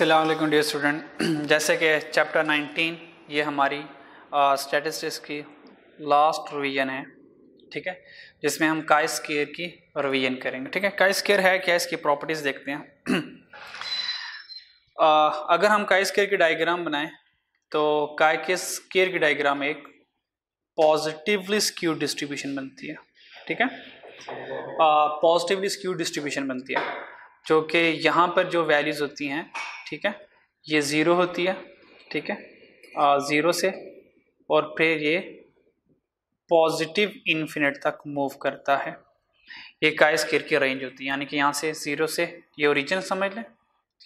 अलैक्म dear student जैसे कि chapter 19 ये हमारी स्टैटिस्टिक्स की लास्ट रिवीजन है ठीक है? जिसमें हम काय स्केयर की रिवीजन करेंगे ठीक है? काय स्केयर है क्या? इसकी प्रॉपर्टीज़ देखते हैं। आ, अगर हम काय स्केयर की डायग्राम बनाएँ तो काय के स्केयर की डायग्राम एक पॉजिटिवली स्क्यू डिस्ट्रीब्यूशन बनती है ठीक है? पॉजिटिवली स्क्यू डिस्ट्रीब्यूशन बनती है जो कि यहाँ पर जो वैल्यूज़ होती हैं ठीक है? ये ज़ीरो होती है, ठीक है? ज़ीरो से, और फिर ये पॉजिटिव इन्फिनिट तक मूव करता है। ये का स्केयर की रेंज होती है, यानी कि यहाँ से ज़ीरो से ये ओरिजिन समझ लें।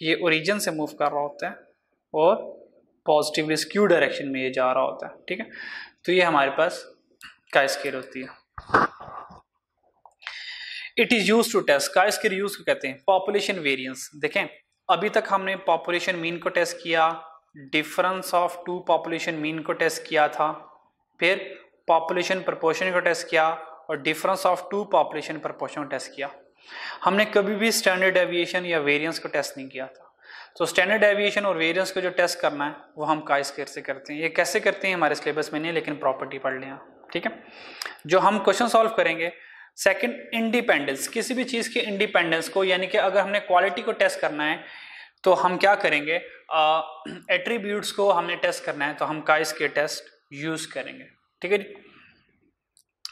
ये ओरिजिन से मूव कर रहा होता है, और पॉजिटिव स्क्यू डायरेक्शन में ये जा रहा होता है, ठीक है? तो ये हमारे पास का स्केयर होती है। It is use to test chi square use कहते हैं पॉपुलेशन वेरियंस देखें अभी तक हमने पॉपुलेशन मीन को टेस्ट किया difference of two population mean को टेस्ट किया था, फिर पॉपुलेशन प्रपोर्शन को टेस्ट किया और difference of two population proportion को टेस्ट किया। हमने कभी भी स्टैंडर्ड एविएशन या वेरिएंस को टेस्ट नहीं किया था। तो स्टैंडर्ड एविएशन और वेरिएंस को जो टेस्ट करना है, वो हम का स्केयर से करते हैं। ये कैसे करते हैं, हमारे सिलेबस में नहीं, लेकिन प्रॉपर्टी पढ़ लें ठीक है? जो हम क्वेश्चन सॉल्व करेंगे सेकंड इंडिपेंडेंस किसी भी चीज़ के इंडिपेंडेंस को यानी कि अगर हमने क्वालिटी को टेस्ट करना है तो हम क्या करेंगे? एट्रीब्यूट्स uh, को हमने टेस्ट करना है तो हम का इसके टेस्ट यूज़ करेंगे। ठीक है जी?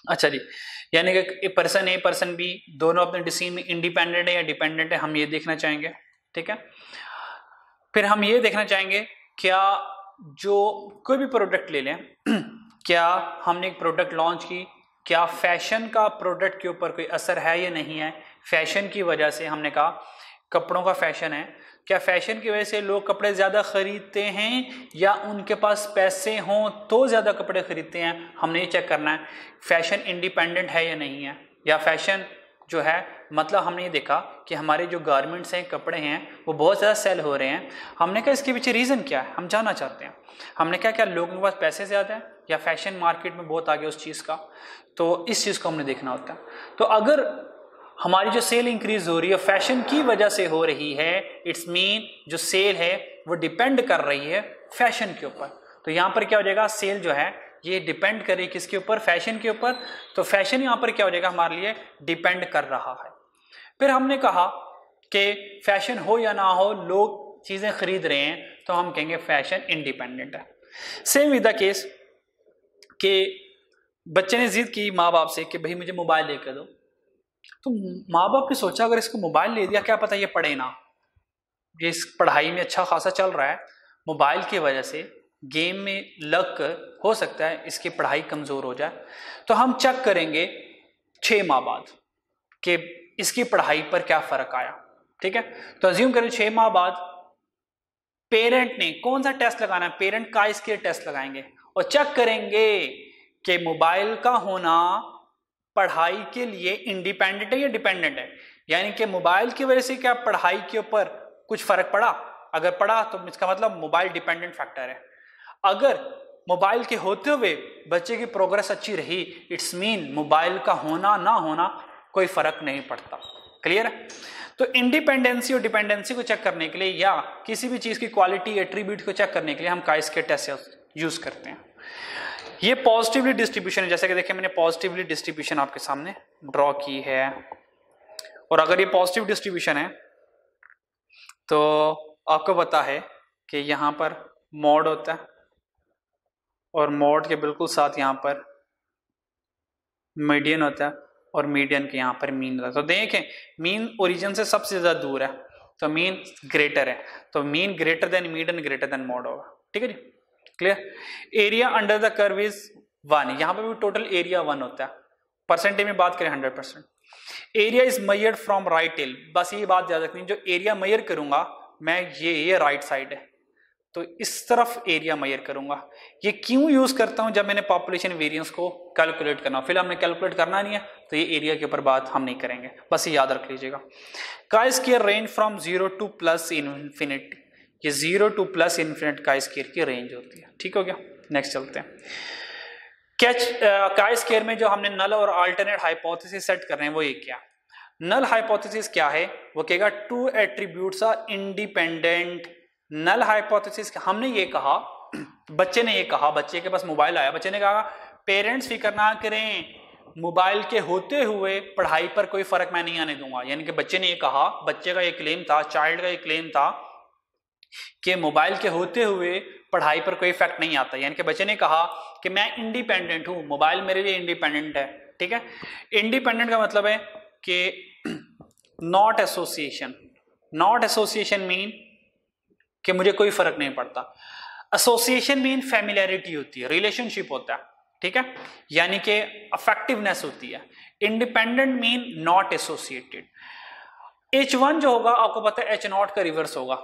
अच्छा जी यानी कि पर्सन ए पर्सन बी दोनों अपने डिसीज़न में इंडिपेंडेंट है या डिपेंडेंट है हम ये देखना चाहेंगे। ठीक है? फिर हम ये देखना चाहेंगे क्या जो कोई भी प्रोडक्ट ले लें क्या हमने एक प्रोडक्ट लॉन्च की क्या फ़ैशन का प्रोडक्ट के ऊपर कोई असर है या नहीं है? फ़ैशन की वजह से हमने कहा, कपड़ों का फ़ैशन है। क्या फ़ैशन की वजह से लोग कपड़े ज़्यादा खरीदते हैं या उनके पास पैसे हों तो ज़्यादा कपड़े खरीदते हैं? हमने ये चेक करना है। फ़ैशन इंडिपेंडेंट है या नहीं है? या फ़ैशन जो है मतलब हमने ये देखा कि हमारे जो गारमेंट्स हैं, कपड़े हैं, वो बहुत ज़्यादा सेल हो रहे हैं। हमने कहा, इसके पीछे रीज़न क्या है? हम जानना चाहते हैं। हमने कहा, क्या लोगों के पास पैसे ज़्यादा हैं? या फ़ैशन मार्केट में बहुत आगे उस चीज़ का? तो इस चीज़ को हमने देखना होता है। तो अगर हमारी जो सेल इंक्रीज हो रही है फ़ैशन की वजह से हो रही है इट्स मीन जो सेल है, वो डिपेंड कर रही है फ़ैशन के ऊपर। तो यहाँ पर क्या हो जाएगा? सेल जो है ये डिपेंड करे किसके ऊपर? फ़ैशन के ऊपर। तो फ़ैशन यहाँ पर क्या हो जाएगा? हमारे लिए डिपेंड कर रहा है। फिर हमने कहा कि फ़ैशन हो या ना हो, लोग चीज़ें खरीद रहे हैं तो हम कहेंगे फ़ैशन इंडिपेंडेंट है। सेम विद द केस कि बच्चे ने जिद की माँ बाप से कि भाई मुझे मोबाइल लेकर दो। तो माँ बाप ने सोचा, अगर इसको मोबाइल ले दिया, क्या पता ये पढ़े ना। ये इस पढ़ाई में अच्छा खासा चल रहा है। मोबाइल की वजह से गेम में लग कर हो सकता है, इसकी पढ़ाई कमज़ोर हो जाए। तो हम चेक करेंगे छः माह बाद कि इसकी पढ़ाई पर क्या फ़र्क आया, ठीक है? तो अज्यूम करें छः माह बाद पेरेंट ने कौन सा टेस्ट लगाना है? पेरेंट का इसके टेस्ट लगाएँगे। और चेक करेंगे कि मोबाइल का होना पढ़ाई के लिए इंडिपेंडेंट है या डिपेंडेंट है? यानी कि मोबाइल की वजह से क्या पढ़ाई के ऊपर कुछ फ़र्क पड़ा? अगर पड़ा तो इसका मतलब मोबाइल डिपेंडेंट फैक्टर है। अगर मोबाइल के होते हुए बच्चे की प्रोग्रेस अच्छी रही, इट्स मीन मोबाइल का होना, ना होना, कोई फ़र्क नहीं पड़ता। क्लियर है? तो इंडिपेंडेंसी और डिपेंडेंसी को चेक करने के लिए या किसी भी चीज़ की क्वालिटी, एट्रीब्यूट को चेक करने के लिए हम काइस के टेस्ट यूज़ करते हैं। ये पॉजिटिवली डिस्ट्रीब्यूशन है, जैसे कि देखिए मैंने पॉजिटिवली डिस्ट्रीब्यूशन आपके सामने ड्रॉ की है। और अगर ये पॉजिटिव डिस्ट्रीब्यूशन है तो आपको पता है कि यहाँ पर मोड होता है। और मोड के बिल्कुल साथ यहाँ पर मीडियन होता है और मीडियन के यहाँ पर मीन होता है। तो देखें, मीन ओरिजिन से सबसे ज़्यादा दूर है तो मीन ग्रेटर है। तो mean greater than median greater than mode होगा। ठीक है जी? Clear area under the curve is one यहाँ पर भी टोटल एरिया वन होता है। परसेंटेज में बात करें hundred percent area is measured from right tail बस ये बात याद रखनी, जो एरिया मयर करूँगा, मैं ये ये राइट साइड है। तो इस तरफ़ एरिया मयर करूँगा। ये क्यों यूज़ करता हूँ जब मैंने पॉपुलेशन वेरिएंस को कैलकुलेट करना? फ़िलहाल हमने कैलकुलेट करना नहीं है तो ये एरिया के ऊपर बात हम नहीं करेंगे। बस ये याद रख लीजिएगा। Chi square range from zero to plus infinity ये zero to plus infinite chi square की रेंज होती है। ठीक हो गया? नेक्स्ट चलते हैं। कैच का स्केयर में जो हमने नल और अल्टरनेट हाइपोथेसिस सेट कर रहे हैं, वो ये क्या? नल हाइपोथेसिस क्या है? वो कहेगा two attributes are independent null hypothesis, हमने ये कहा, बच्चे ने ये कहा, बच्चे के पास मोबाइल आया, बच्चे ने कहा, पेरेंट्स फ़िक्र ना करें, मोबाइल के होते हुए पढ़ाई पर कोई फ़र्क मैं नहीं आने दूँगा। यानी कि बच्चे ने ये कहा, बच्चे का ये क्लेम था चाइल्ड का ये क्लेम था कि मोबाइल के होते हुए पढ़ाई पर कोई इफ़ेक्ट नहीं आता। यानी कि बच्चे ने कहा कि मैं इंडिपेंडेंट हूँ, मोबाइल मेरे लिए इंडिपेंडेंट है, ठीक है? इंडिपेंडेंट का मतलब है कि not association not association mean कि मुझे कोई फ़र्क नहीं पड़ता। एसोसिएशन मीन फैमिलियरिटी होती है रिलेशनशिप होता है, ठीक है? यानी कि अफेक्टिवनेस होती है। Independent mean not associated H one जो होगा, आपको पता है एच नॉट का रिवर्स होगा।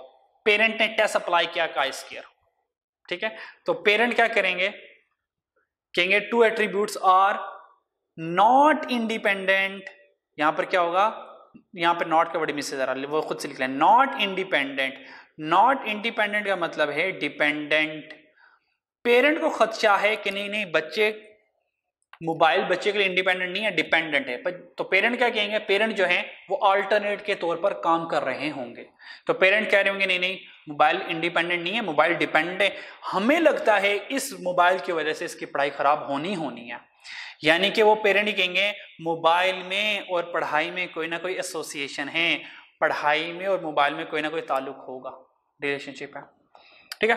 पेरेंट ने टेस्ट अप्लाई किया का स्केयर ठीक है? तो पेरेंट क्या करेंगे? कहेंगे two attributes are not independent यहाँ पर क्या होगा? यहाँ पर नॉट का बड़ी मिसेज आ रहा वो खुद से लिख लें। नॉट इंडिपेंडेंट नॉट इंडिपेंडेंट का मतलब है डिपेंडेंट पेरेंट को खदशा है कि नहीं नहीं, बच्चे मोबाइल बच्चे के लिए इंडिपेंडेंट नहीं है डिपेंडेंट है। तो पेरेंट क्या कहेंगे? पेरेंट जो है, वो अल्टरनेट के तौर पर काम कर रहे होंगे। तो पेरेंट कह रहे होंगे, नहीं नहीं मोबाइल इंडिपेंडेंट नहीं है मोबाइल डिपेंडेंट है। हमें लगता है इस मोबाइल की वजह से इसकी पढ़ाई खराब होनी होनी है। यानी कि वो पेरेंट ही कहेंगे मोबाइल में और पढ़ाई में कोई ना कोई एसोसिएशन है। पढ़ाई में और मोबाइल में कोई ना कोई ताल्लुक होगा। रिलेशनशिप है। ठीक है?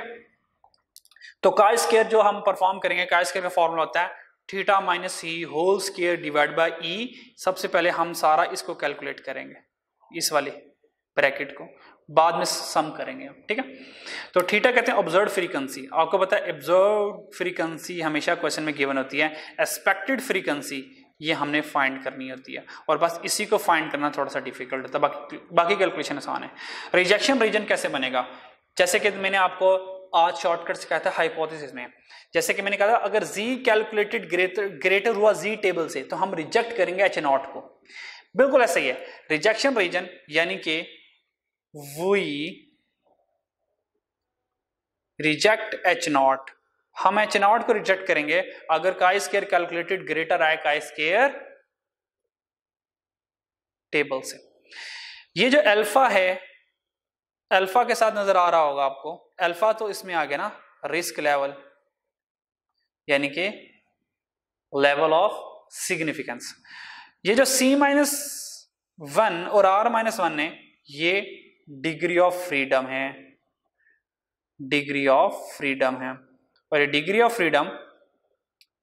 तो का स्केयर जो हम परफॉर्म करेंगे का स्केयर का फॉर्मूला होता है theta minus C whole square divide by E सबसे पहले हम सारा इसको कैलकुलेट करेंगे, इस वाले ब्रैकेट को। बाद में सम करेंगे ठीक है? तो थीटा कहते हैं ऑब्ज़र्व फ्रीक्वेंसी आपको पता है ऑब्ज़र्व फ्रीक्वेंसी हमेशा क्वेश्चन में गिवन होती है। एक्सपेक्टेड फ्रीक्वेंसी ये हमने फाइंड करनी होती है। और बस इसी को फाइंड करना थोड़ा सा डिफ़िकल्ट होता है। बाकी बाकी कैलकुलेशन आसान है। रिजेक्शन रीजन कैसे बनेगा? जैसे कि मैंने आपको आज शॉर्टकट सिखाया था हाइपोथेसिस में। जैसे कि मैंने कहा था, अगर z कैलकुलेटेड ग्रेटर ग्रेटर हुआ z टेबल से तो हम रिजेक्ट करेंगे एच नॉट को। बिल्कुल ऐसा ही है। रिजेक्शन रीजन यानी कि वी रिजेक्ट एच नॉट हम एच नॉट को रिजेक्ट करेंगे। अगर का स्केयर कैलकुलेटेड ग्रेटर आए का स्केयर टेबल से। ये जो अल्फ़ा है अल्फ़ा के साथ नज़र आ रहा होगा आपको। अल्फ़ा तो इसमें आ गया ना रिस्क लेवल यानी कि लेवल ऑफ़ सिग्निफिकेंस ये जो सी माइनस वन और आर माइनस वन है, ये डिग्री ऑफ़ फ्रीडम है। डिग्री ऑफ़ फ्रीडम है। और ये डिग्री ऑफ़ फ्रीडम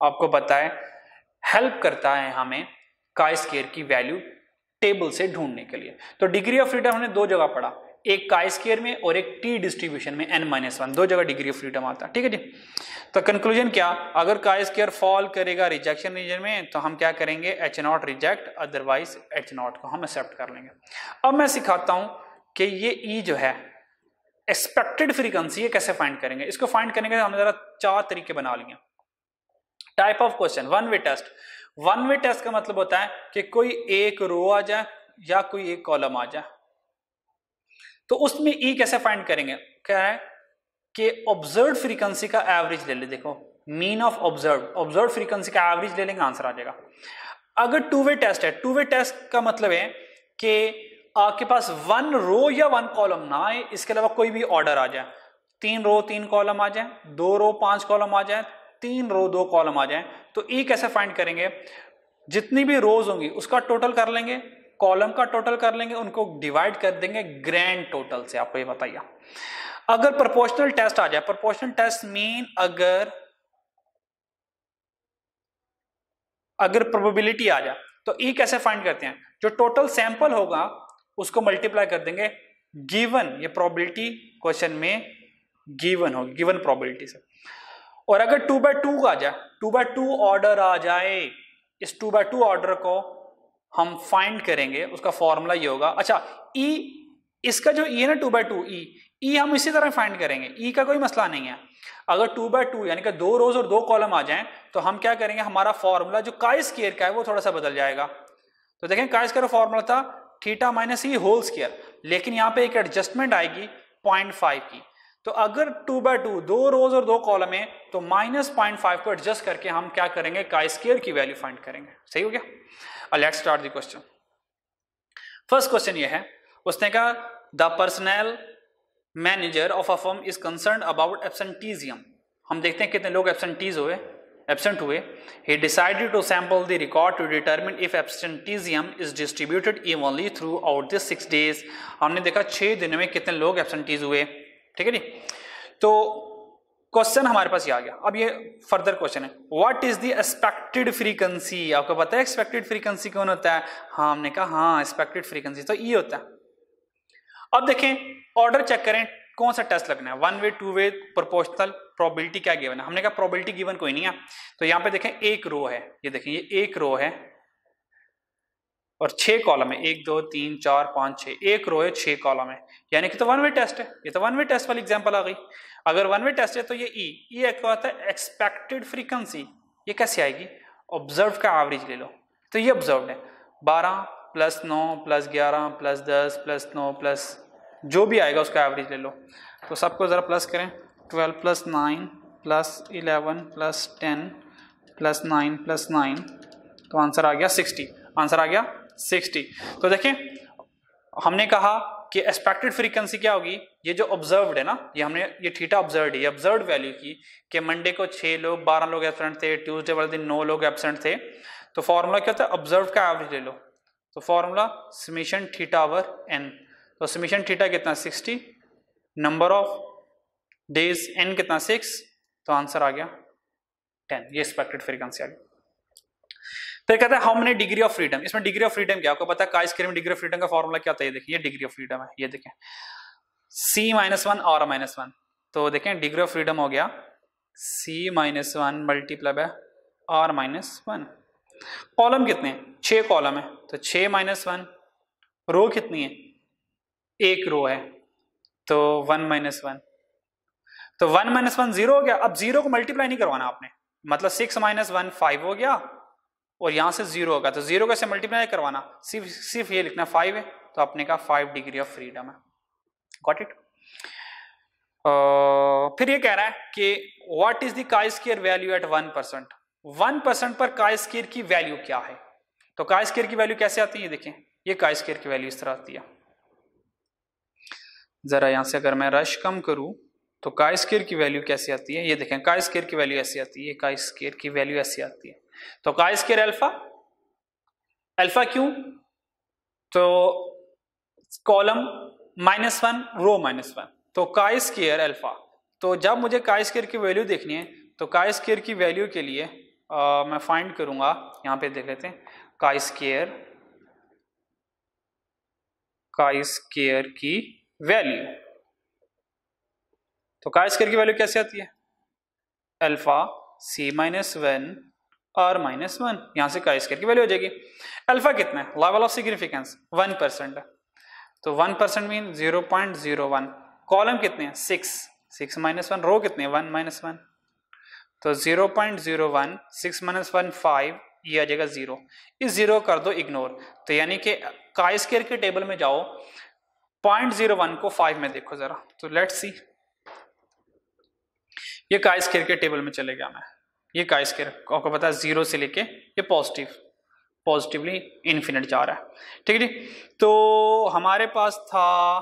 आपको पता है हेल्प करता है हमें का स्केयर की वैल्यू टेबल से ढूँढने के लिए। तो डिग्री ऑफ़ फ्रीडम हमने दो जगह पढ़ा, एक का स्केयर में और एक टी डिस्ट्रीब्यूशन में एन माइनस वन दो जगह डिग्री ऑफ़ फ्रीडम आता है, ठीक है जी? तो कंक्लूजन क्या? अगर का स्केयर फॉल करेगा रिजेक्शन रीजन में तो हम क्या करेंगे? H naught reject otherwise H naught को हम एक्सेप्ट कर लेंगे। अब मैं सिखाता हूँ कि ये ई e जो है एक्सपेक्टेड फ्रीक्वेंसी ये कैसे फाइंड करेंगे? इसको फाइंड करने के हमने जरा चार तरीके बना लिए type of question one way test one way test का मतलब होता है कि कोई एक रो आ जाए या कोई एक कॉलम आ जाए। तो उसमें ई e कैसे फाइंड करेंगे? क्या है कि ऑब्ज़र्व फ्रीक्वेंसी का एवरेज ले ले, देखो। Mean of observe observe frequency का एवरेज ले लेंगे आंसर आ जाएगा। अगर two way test two way वे टेस्ट का मतलब है कि आपके पास वन रो या वन कॉलम ना आए, इसके अलावा कोई भी ऑर्डर आ जाए। तीन रो तीन कॉलम आ जाए, दो रो पाँच कॉलम आ जाए, तीन रो दो कॉलम आ जाए। तो ई कैसे फाइंड करेंगे? जितनी भी रोज होंगी, उसका टोटल कर लेंगे कॉलम का टोटल कर लेंगे, उनको डिवाइड कर देंगे ग्रैंड टोटल से। आपको ये बताइए। अगर प्रोपोर्शनल टेस्ट आ जाए प्रोपोर्शनल टेस्ट मीन अगर अगर प्रोबेबिलिटी आ जाए तो ई कैसे फाइंड करते हैं? जो टोटल सैंपल होगा उसको मल्टीप्लाई कर देंगे। गिवन ये प्रोबेबिलिटी क्वेश्चन में गिवन होगी गिवन प्रोबेबिलिटी से। और अगर टू बाय टू आ जाए टू बाय टू ऑर्डर आ जाए इस टू बाय टू ऑर्डर को हम फाइंड करेंगे उसका फॉर्मूला ये होगा। अच्छा ई e, इसका जो ई e है ना two by two E E हम इसी तरह फाइंड करेंगे। ई e का कोई मसला नहीं है। अगर टू बाय टू यानी कि दो रोज और दो कॉलम आ जाएँ तो हम क्या करेंगे हमारा फॉर्मूला जो काय स्केयर का है वो थोड़ा सा बदल जाएगा। तो देखें काय स्केयर फॉर्मूला था theta minus E whole square लेकिन यहाँ पे एक एडजस्टमेंट आएगी पॉइंट फाइव की। तो अगर टू बाय टू, दो रोज और दो कॉलम है तो माइनस पॉइंट फाइव को एडजस्ट करके हम क्या करेंगे? काय स्केयर की वैल्यू फाइंड करेंगे। सही हो गया? Let's start the question first question ये है। उसने कहा the personnel manager of a firm is concern about absenteeism हम देखते हैं कितने लोग एबसेंटीज हुए। एबसेंट हुए, he decided to sample the record to determine if absenteeism is distributed evenly throughout the six days. हमने देखा छह दिनों में कितने लोग एबसेंटीज हुए, ठीक है जी? तो क्वेश्चन हमारे पास ये आ गया। अब ये फर्दर क्वेश्चन है। What is the expected frequency आपको पता है एक्सपेक्टेड फ्रीक्वेंसी कौन होता है? हाँ हमने कहा हाँ एक्सपेक्टेड फ्रीक्वेंसी तो ये होता है। अब देखें ऑर्डर चेक करें, कौन सा टेस्ट लगना है? One way two way proportional probability क्या गिवन है? हमने कहा प्रोबेबिलिटी गिवन कोई नहीं है। तो यहाँ पे देखें, एक रो है। ये देखें, ये एक रो है। और छह कॉलम है। एक, दो, तीन, चार, पाँच, छह। एक रो है, छह कॉलम है। यानी कि तो वन वे टेस्ट है। ये तो वन वे टेस्ट वाली एग्जांपल आ गई। अगर वन वे टेस्ट है तो ये ई क्या होता है एक्सपेक्टेड फ्रीक्वेंसी ये कैसे आएगी? ऑब्ज़र्व का एवरेज ले लो। तो ये ऑब्ज़र्व है। बारह प्लस नौ प्लस ग्यारह प्लस दस प्लस नौ प्लस जो भी आएगा उसका एवरेज ले लो। तो सबको ज़रा प्लस करें। Twelve plus nine plus eleven plus ten plus nine plus nine तो आंसर आ गया सिक्सटी आंसर आ गया सिक्सटी तो देखें, हमने कहा कि एक्सपेक्टेड फ्रीक्वेंसी क्या होगी? ये जो ऑब्जर्व्ड है ना, ये हमने, ये थीटा ऑब्ज़र्व है। ऑब्ज़र्व वैल्यू की कि मंडे को छः लोग, बारह लोग एबसेंट थे ट्यूसडे वाले दिन नौ लोग एबसेंट थे। तो फॉर्मूला क्या होता है? ऑब्ज़र्व का एवरेज ले लो। तो formula summation theta over N तो समीशन थीटा कितना? Sixty number of days N कितना सिक्स तो आंसर आ गया टेन ये एक्सपेक्टेड फ्रीक्वेंसी आ गई फिर कहता है how many degree of freedom इसमें डिग्री ऑफ़ फ्रीडम क्या आपको पता है काइस में डिग्री ऑफ़ फ्रीडम का फॉर्मूला क्या था ये देखिए डिग्री ऑफ़ फ्रीडम है, ये देखें। सी माइनस वन और माइनस वन तो देखें डिग्री ऑफ़ फ्रीडम हो गया। C minus one multiply by R minus one column कितने छह कॉलम है। तो छह माइनस वन रो कितनी है? एक रो है। तो वन माइनस वन तो वन माइनस वन ज़ीरो हो गया। अब ज़ीरो को मल्टीप्लाई नहीं करवाना आपने। मतलब सिक्स माइनस वन फाइव हो गया और यहाँ से ज़ीरो होगा। तो ज़ीरो कैसे मल्टीप्लाई करवाना। सिर्फ़ सिर्फ़ ये लिखना फाइव है। तो आपने कहा फाइव डिग्री ऑफ़ फ्रीडम है। गॉट इट फिर ये कह रहा है कि what is the value at one percent one percent पर काय स्केयर की वैल्यू क्या है? तो स्केयर की वैल्यू कैसे आती है? देखें। ये काय स्केयर की वैल्यू इस तरह आती है। जरा यहाँ से अगर मैं रश कम करूँ तो का स्केयर की वैल्यू कैसे आती है? ये देखें का स्केयर की वैल्यू ऐसी आती है का स्केयर की वैल्यू ऐसी आती है। तो का स्केयर अल्फ़ा अल्फ़ा क्यों? तो column minus one row minus one तो का स्केयर अल्फ़ा तो जब मुझे का स्केयर की वैल्यू देखनी है तो का स्केयर की वैल्यू के लिए आ, मैं फाइंड करूँगा यहाँ पे देख लेते हैं। का स्केयर का स्केयर की वैल्यू तो का स्केयर की वैल्यू कैसे आती है? Alpha C minus one R minus one यहाँ से का स्केयर की वैल्यू हो जाएगी। अल्फ़ा कितना है? Level of significance one percent है। तो one percent mean zero point zero one column कितने हैं? Six six minus one row कितने वन माइनस वन तो zero point zero one six minus one five ये आ जाएगा ज़ीरो इस ज़ीरो कर दो इग्नोर तो यानी कि का स्केयर के टेबल में जाओ। पॉइंट ज़ीरो वन को फाइव में देखो जरा। तो लेट सी ये का स्केयर के टेबल में चले गया मैं। ये का स्केयर आपको पता है ज़ीरो से लेके ये पॉजिटिव पॉजिटिवली इन्फिनिट जा रहा है। ठीक है जी? तो हमारे पास था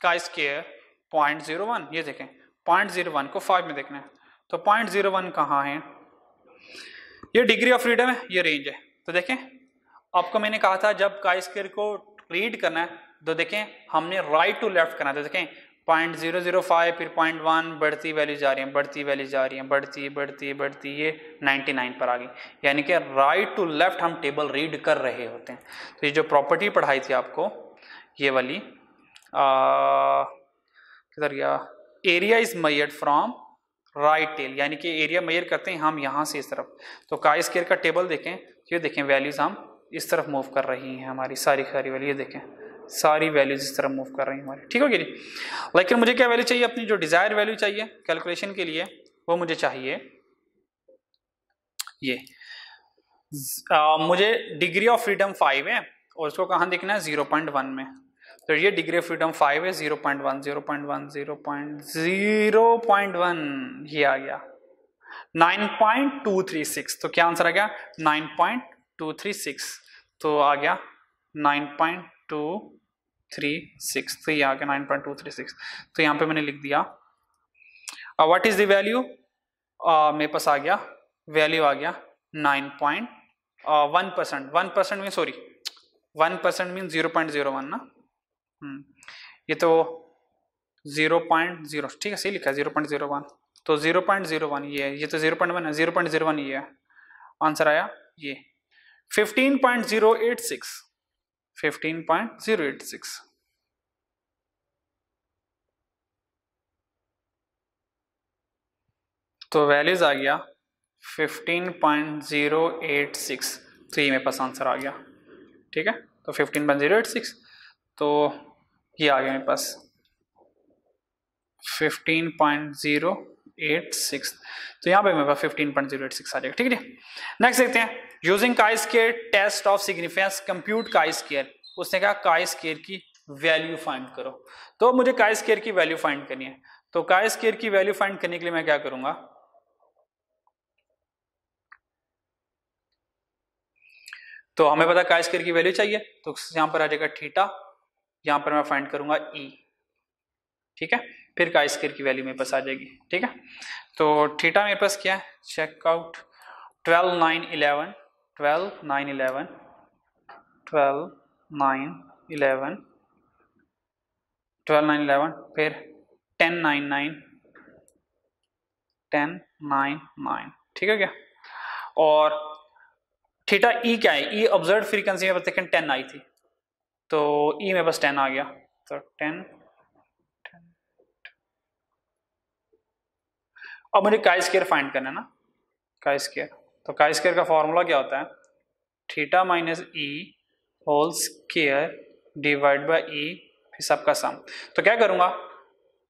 का स्केयर पॉइंट ज़ीरो वन ये देखें पॉइंट ज़ीरो वन को फाइव में देखना है। तो पॉइंट ज़ीरो वन कहाँ है? ये डिग्री ऑफ़ फ्रीडम है, ये रेंज है। तो देखें, आपको मैंने कहा था, जब का स्केयर को रीड करना है तो देखें, हमने राइट टू लेफ़्ट करना था देखें पॉइंट ज़ीरो ज़ीरो फाइव, फिर पॉइंट वन, बढ़ती वैल्यू जा रही है, बढ़ती वैल्यू जा रही है, बढ़ती बढ़ती बढ़ती, ये नाइन्टी नाइन पर आ गई। यानी कि राइट टू लेफ़्ट हम टेबल रीड कर रहे होते हैं। तो ये जो प्रॉपर्टी पढ़ाई थी आपको, ये वाली किधर गया? Area is measured from right tail यानी कि एरिया मेयर करते हैं हम यहाँ से इस तरफ़। तो का स्केयर का टेबल देखें, ये देखें वैल्यूज़ हम इस तरफ़ मूव कर रही हैं हमारी, सारी सारी वैल्यू ये देखें। सारी वैल्यूज़ इस तरह मूव कर रही हैं हमारी। ठीक होगी जी? लेकिन मुझे क्या वैल्यू चाहिए? अपनी जो डिज़ायर वैल्यू चाहिए कैलकुलेशन के लिए वो मुझे चाहिए ये। आ, मुझे डिग्री ऑफ़ फ्रीडम फाइव है और उसको कहाँ देखना है? ज़ीरो पॉइंट वन में। तो ये डिग्री ऑफ़ फ्रीडम फाइव है zero point one zero point one zero point zero point one ये आ गया। Nine point two three six तो क्या आंसर आ गया? Nine point two three six तो आ गया nine point two three six तो ये आ गया nine point two three six. तो यहाँ पे मैंने लिख दिया। व्हाट इज़ द वैल्यू मेरे पास आ गया। वैल्यू आ गया nine point one percent. One percent mean sorry one percent mean zero point zero one ना? हम्म, ये तो ज़ीरो पॉइंट ज़ीरो ठीक है सही लिखा है ज़ीरो पॉइंट ज़ीरो वन तो ज़ीरो पॉइंट ज़ीरो वन ये है ये तो ज़ीरो पॉइंट वन है ज़ीरो पॉइंट ज़ीरो वन ये है। आंसर आया? ये। Fifteen point zero eight six fifteen point zero eight six तो वैल्यूज़ आ गया fifteen point zero eight six तो ये मेरे पास आंसर आ गया। ठीक है? तो fifteen point zero eight six तो ये आ गया मेरे पास fifteen point zero eight six तो यहाँ पे मेरे पास fifteen point zero eight six आ जाएगा। ठीक है नेक्स्ट देखते हैं। Using chi square test of significance compute chi square उसने कहा काई स्केयर की वैल्यू फाइंड करो। तो मुझे काई स्केयर की वैल्यू फाइंड करनी है। तो काई स्केयर की वैल्यू फाइंड करने के लिए मैं क्या करूँगा? तो हमें पता काई स्केयर की वैल्यू चाहिए। तो यहाँ पर आ जाएगा थीटा, यहाँ पर मैं फाइंड करूँगा ई e. ठीक है? फिर काई स्केयर की वैल्यू मेरे पास आ जाएगी। ठीक है? तो थीटा मेरे पास क्या है? Check out twelve nine eleven twelve eleven twelve nine eleven twelve nine eleven फिर ten nine nine ten nine nine ठीक है क्या? और थीटा ई क्या है? ई ऑब्ज़र्व फ्रीक्वेंसी में बस देखें टेन आई थी। तो ई में बस टेन आ गया। तो टेन अब मुझे काई स्केयर फाइंड करना है ना? काई स्केयर तो काई स्केयर का फॉर्मूला क्या होता है? Theta minus E whole square divide by E फिर सबका सम तो क्या करूँगा?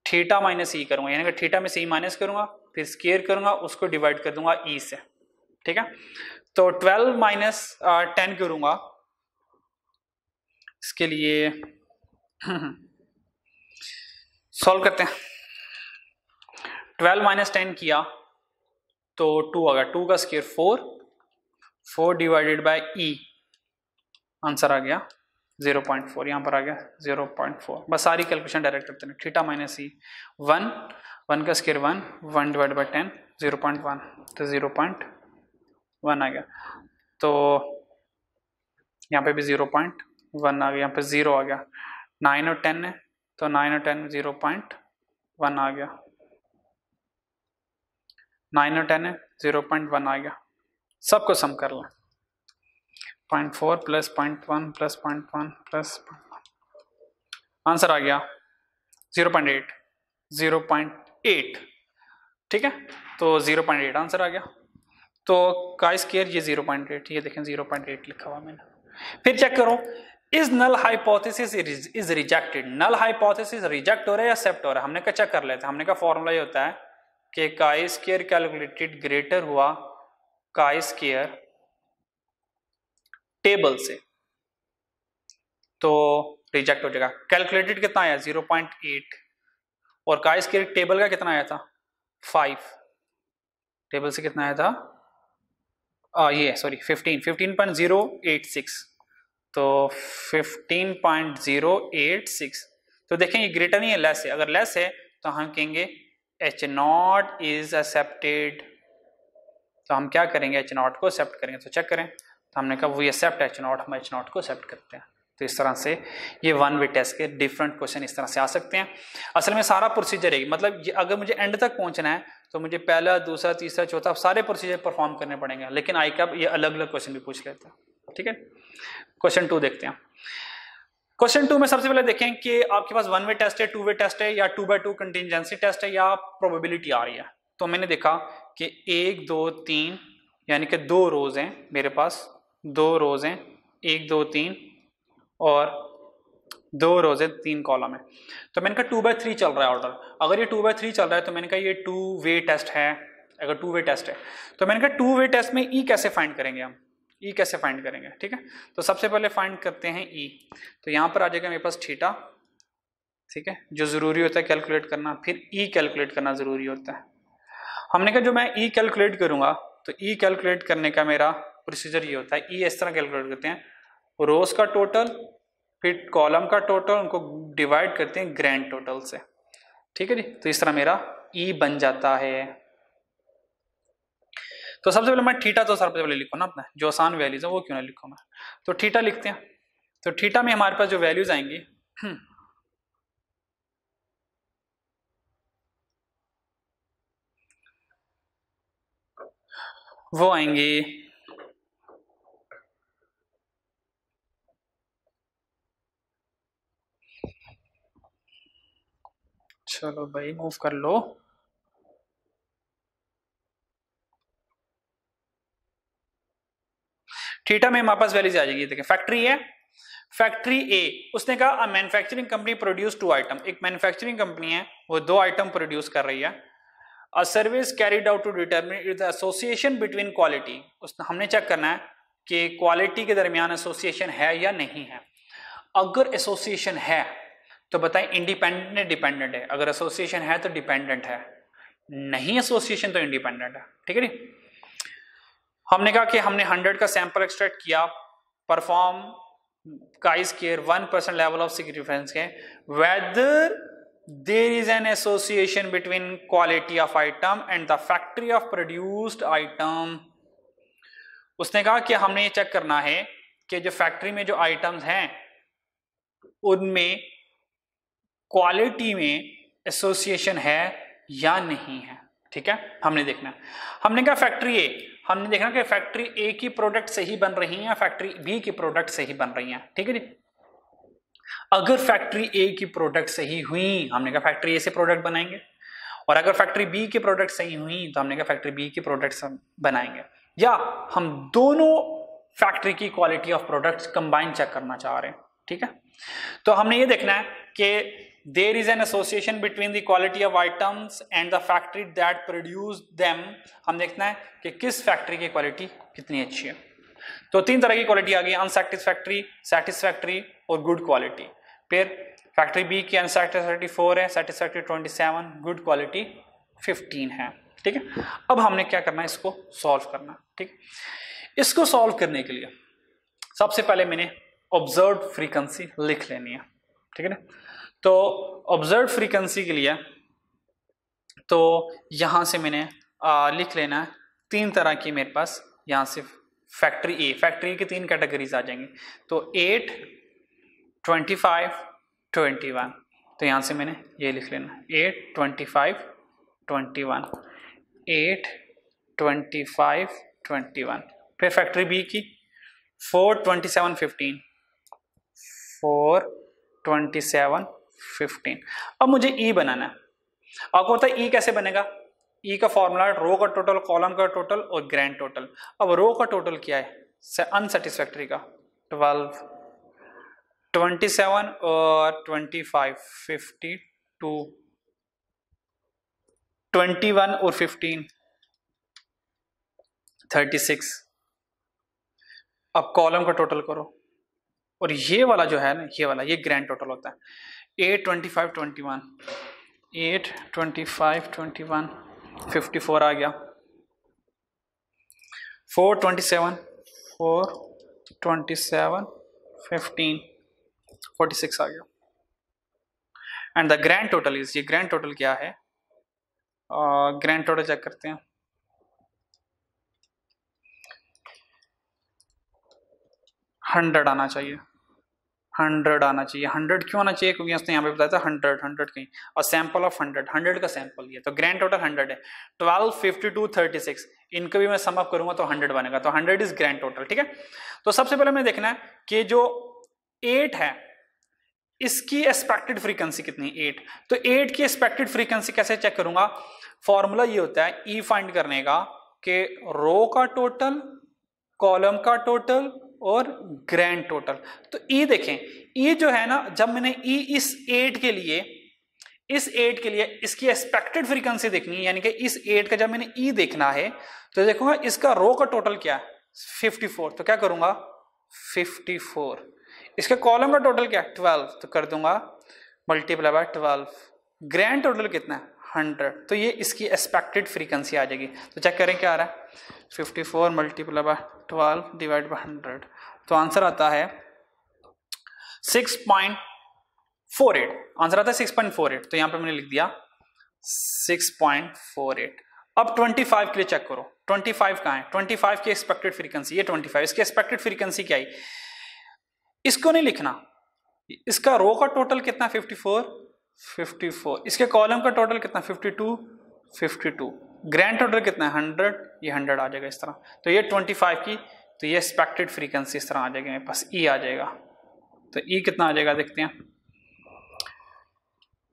थीटा माइनस ई करूँगा, यानी कि थीटा में से ई माइनस करूँगा, फिर स्केयर करूँगा, उसको डिवाइड कर दूँगा ई से। ठीक है? तो ट्वेल्व माइनस टेन करूँगा। इसके लिए सॉल्व करते हैं। ट्वेल्व माइनस टेन किया। तो टू आ गया। टू का square four four divided by E answer आ गया। ज़ीरो पॉइंट फोर यहाँ पर आ गया। ज़ीरो पॉइंट फोर बस सारी कैलकुलेशन डायरेक्ट करते हैं। Theta minus E one one का square one one divide by ten zero point one तो ज़ीरो पॉइंट वन आ गया। तो यहाँ पे भी ज़ीरो पॉइंट वन आ गया। यहाँ पे ज़ीरो आ गया। नाइन और टेन है तो नाइन और टेन ज़ीरो पॉइंट वन आ गया। नाइन और टेन है, ज़ीरो पॉइंट वन आ गया। सबको सम कर लें। Point four plus point one plus point one plus answer आ गया। Zero point eight, zero point eight. ठीक है? तो ज़ीरो पॉइंट एट आंसर आ गया। तो का स्केयर ये ज़ीरो पॉइंट एट, ये देखें, ज़ीरो पॉइंट एट लिखा हुआ मैंने। फिर चेक करो is null hypothesis is rejected null hypothesis reject हो रहा है या एक्सेप्ट हो रहा है? हमने कहा चेक कर लेते हैं। हमने कहा फॉर्मूला ये होता है। कि काई स्केयर कैलकुलेटेड ग्रेटर हुआ काई स्केयर टेबल से। तो रिजेक्ट हो जाएगा। कैलकुलेटेड कितना आया? 0.8 और काई स्केयर टेबल का कितना आया था? 5 टेबल से कितना आया था? आ, ये सॉरी 15 15.086 तो 15.086 तो देखें ये ग्रेटर नहीं है लेस है। अगर लेस है तो हम कहेंगे एच नॉट इज़ एक्सेप्टेड तो हम क्या करेंगे? एच नॉट को एक्सेप्ट करेंगे। तो चेक करें। तो हमने कहा, वो एक्सेप्ट एच नॉट हम एच नॉट को एक्सेप्ट करते हैं। तो इस तरह से ये वन वे टेस्ट के डिफरेंट क्वेश्चन इस तरह से आ सकते हैं। असल में सारा प्रोसीजर है मतलब ये अगर मुझे एंड तक पहुँचना है तो मुझे पहला, दूसरा, तीसरा, चौथा सारे प्रोसीजर परफॉर्म करने पड़ेंगे। लेकिन आई कैब ये अलग अलग क्वेश्चन भी पूछ लेते हैं। ठीक है? क्वेश्चन टू देखते हैं। क्वेश्चन टू में सबसे पहले देखें कि आपके पास वन वे टेस्ट है टू वे टेस्ट है, या two by two contingency test है, या प्रोबेबिलिटी आ रही है। तो मैंने देखा कि एक, दो, तीन, यानी कि दो रोज हैं मेरे पास। दो रोज हैं, एक, दो, तीन, और दो रोज है, तीन कॉलम है। तो मैंने कहा टू बाई थ्री चल रहा है ऑर्डर अगर ये टू बाई थ्री चल रहा है तो मैंने कहा ये टू वे टेस्ट है, अगर टू वे टेस्ट है। तो मैंने कहा टू वे टेस्ट में ई e कैसे फाइंड करेंगे हम? ई e कैसे फाइंड करेंगे? ठीक है? तो सबसे पहले फाइंड करते हैं ई e. तो यहाँ पर आ जाएगा मेरे पास थीटा ठीक है? जो ज़रूरी होता है कैलकुलेट करना, फिर ई e कैलकुलेट करना ज़रूरी होता है। हमने कहा जो मैं ई e कैलकुलेट करूँगा तो ई e कैलकुलेट करने का मेरा प्रोसीजर ये होता है। ई e इस तरह कैलकुलेट करते हैं। रोज का टोटल फिर कॉलम का टोटल उनको डिवाइड करते हैं ग्रैंड टोटल से। ठीक है जी? तो इस तरह मेरा ई e बन जाता है। तो सबसे पहले मैं थीटा तो सबसे पहले लिखो ना अपना जो आसान वैल्यूज़ है वो क्यों ना लिखो मैं? तो थीटा लिखते हैं। तो थीटा में हमारे पास जो वैल्यूज़ आएँगी हम्म, वो आएँगी चलो भाई मूव कर लो। थीटा में हमारे पास वैल्यूज़ आ जाएगी। देखिए फैक्ट्री है। फैक्ट्री ए उसने कहा a manufacturing company produce two item एक मैन्युफैक्चरिंग कंपनी है, वो दो आइटम प्रोड्यूस कर रही है। A service carried out to determine association between quality उसने हमने चेक करना है कि क्वालिटी के दरमियान एसोसिएशन है या नहीं है। अगर एसोसिएशन है तो बताएँ इंडिपेंडेंट डिपेंडेंट है। अगर एसोसिएशन है तो डिपेंडेंट है। नहीं एसोसिएशन तो इंडिपेंडेंट है। ठीक है नी? हमने कहा कि हमने हंड्रेड का सैंपल एक्सट्रैक्ट किया perform chi square one percent level of significance के whether there is an association between quality of item and the factory of produced item उसने कहा कि हमने ये चेक करना है कि जो फैक्ट्री में जो आइटम्स हैं, उनमें क्वालिटी में एसोसिएशन है या नहीं है। ठीक है? हमने देखना। हमने कहा फैक्ट्री ए हमने देखना कि फैक्ट्री ए की प्रोडक्ट सही बन रही है फैक्ट्री बी की प्रोडक्ट सही बन रही है, ठीक है जी? अगर फैक्ट्री ए की प्रोडक्ट सही हुई, हमने कहा फैक्ट्री ए से प्रोडक्ट बनाएँगे। और अगर फैक्ट्री बी की प्रोडक्ट सही हुई तो हमने कहा फैक्ट्री बी की प्रोडक्ट बनाएँगे। या हम दोनों फैक्ट्री की quality of products combine check करना चाह रहे हैं, ठीक है? तो हमने ये देखना है कि there is an association between the quality of items and the factory that produce them. हम देखना है कि किस फैक्ट्री की क्वालिटी कितनी अच्छी है। तो तीन तरह की क्वालिटी आ गई अनसेटिस्फैक्ट्री सेटिस्फैक्ट्री और गुड क्वालिटी फिर फैक्ट्री बी की अनसेटिस्फैक्ट्री फोर है satisfactory twenty seven good quality fifteen है। ठीक है? अब हमने क्या करना है? इसको सॉल्व करना ठीक इसको सॉल्व करने के लिए सबसे पहले मैंने ऑब्ज़र्व फ्रीक्वेंसी लिख लेनी है। ठीक है ना? तो ऑब्ज़र्व फ्रीक्वेंसी के लिए तो यहाँ से मैंने लिख लेना है, तीन तरह की मेरे पास यहाँ से फैक्ट्री ए फैक्ट्री की तीन कैटेगरीज आ जाएँगी। तो eight twenty five twenty one तो यहाँ से मैंने ये लिख लेना eight twenty five twenty one eight twenty five twenty one फिर फैक्ट्री बी की। Four twenty seven fifteen four twenty seven fifteen अब मुझे ई e बनाना है। आपको पता है ई e कैसे बनेगा? ई e का फॉर्मूला रो का टोटल कॉलम का टोटल और ग्रैंड टोटल अब रो का टोटल क्या है? अनसेटिस्फैक्ट्री का। ट्वेल्व ट्वेंटी सेवन और twenty five fifty two twenty one और फिफ्टीन थर्टी सिक्स अब कॉलम का टोटल करो। और ये वाला जो है ना, ये वाला, ये ग्रैंड टोटल होता है। Eight twenty five twenty one. Eight twenty five twenty one. Fifty four आ गया। Four twenty seven. Four twenty seven. Fifteen. Forty six आ गया। And the grand total is ये ग्रैंड टोटल क्या है? ग्रैंड टोटल चेक करते हैं। Hundred आना चाहिए। Hundred आना चाहिए। हंड्रेड क्यों आना चाहिए? क्योंकि उसने यहाँ पे बताया था हंड्रेड हंड्रेड कहीं। और सैंपल ऑफ़ हंड्रेड। हंड्रेड का सैंपल ये। तो ग्रैंड टोटल हंड्रेड है। Twelve fifty two thirty six इनको भी मैं समअप करूँगा तो हंड्रेड बनेगा। तो हंड्रेड इज़ ग्रैंड टोटल ठीक है? तो सबसे पहले मैं देखना है कि जो एट है, इसकी एक्सपेक्टेड फ्रीक्वेंसी कितनी एट तो एट की एक्सपेक्टेड फ्रीक्वेंसी कैसे चेक करूँगा? फॉर्मूला ये होता है ई e फाइंड करने का कि रो का टोटल कॉलम का टोटल और ग्रैंड टोटल तो ई e देखें ई e जो है ना, जब मैंने ई e इस एट के लिए, इस एट के लिए इसकी एक्सपेक्टेड फ्रीक्वेंसी देखनी है यानी कि इस एट का जब मैंने ई देखना है तो देखूँगा इसका रो का टोटल क्या है? 54 तो क्या करूँगा? 54 इसके कॉलम का टोटल क्या है? 12 तो कर दूँगा मल्टीप्लाई बाय 12 ग्रैंड टोटल कितना है? हंड्रेड। तो ये इसकी एक्सपेक्टेड फ्रीक्वेंसी आ जाएगी। तो चेक करें क्या आ रहा है? Fifty four multiply by twelve divide by hundred तो आंसर आता है six point four eight answer आता है सिक्स पॉइंट फोर एट तो यहाँ पर मैंने लिख दिया सिक्स पॉइंट फोर एट अब 25 के लिए चेक करो। 25 कहाँ है? 25 की एक्सपेक्टेड फ्रीक्वेंसी ये 25 इसकी एक्सपेक्टेड फ्रीक्वेंसी क्या है? इसको नहीं लिखना। इसका रो का टोटल कितना? 54 54 इसके कॉलम का टोटल कितना? 52 52 ग्रैंड टोटल कितना है? 100 ये 100 आ जाएगा इस तरह. तो ये 25 की तो ये एक्सपेक्टेड फ्रीक्वेंसी इस तरह आ जाएगी, मेरे पास ई e आ जाएगा. तो ई e कितना आ जाएगा? देखते हैं.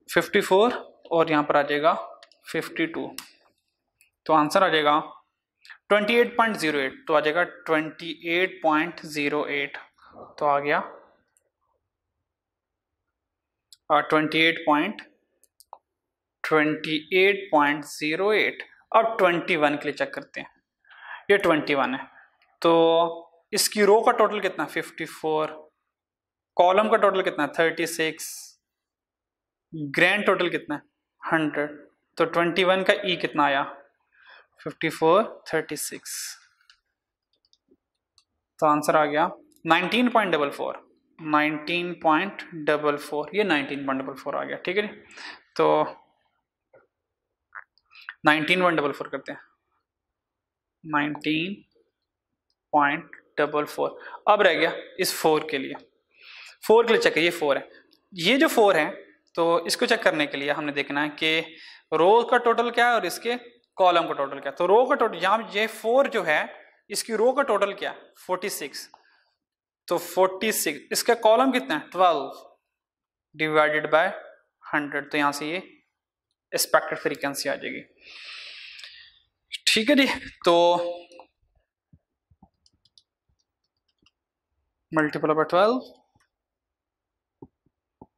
54 और यहाँ पर आ जाएगा 52 तो आंसर आ जाएगा 28.08 तो आ जाएगा 28.08 तो आ गया twenty eight point twenty eight point zero eight अब ट्वेंटी वन के लिए चेक करते हैं। ये ट्वेंटी वन है। तो इसकी रो का टोटल कितना? फिफ्टी फोर कॉलम का टोटल कितना? थर्टी सिक्स ग्रैंड टोटल कितना? हंड्रेड तो ट्वेंटी वन का ई e कितना आया? फिफ्टी फोर थर्टी सिक्स तो आंसर आ गया। Nineteen point double four nineteen point double four, ये नाइनटीन पॉइंट डबल फोर आ गया, ठीक है जी? तो नाइनटीन पॉइंट डबल फोर करते हैं। Nineteen point double four. अब रह गया इस फोर के लिए। फोर के लिए चेक है ये फोर है। ये जो फोर है तो इसको चेक करने के लिए हमने देखना है कि रो का टोटल क्या है और इसके कॉलम का टोटल क्या है। तो रो का टोटल, यहाँ ये फोर जो है, इसकी रो का टोटल क्या है? Forty six. तो 46 इसका कॉलम कितना है? 12 डिवाइडेड बाय 100 तो यहाँ से ये एक्सपेक्टेड फ्रीक्वेंसी आ जाएगी। ठीक है जी तो मल्टीपल बाय 12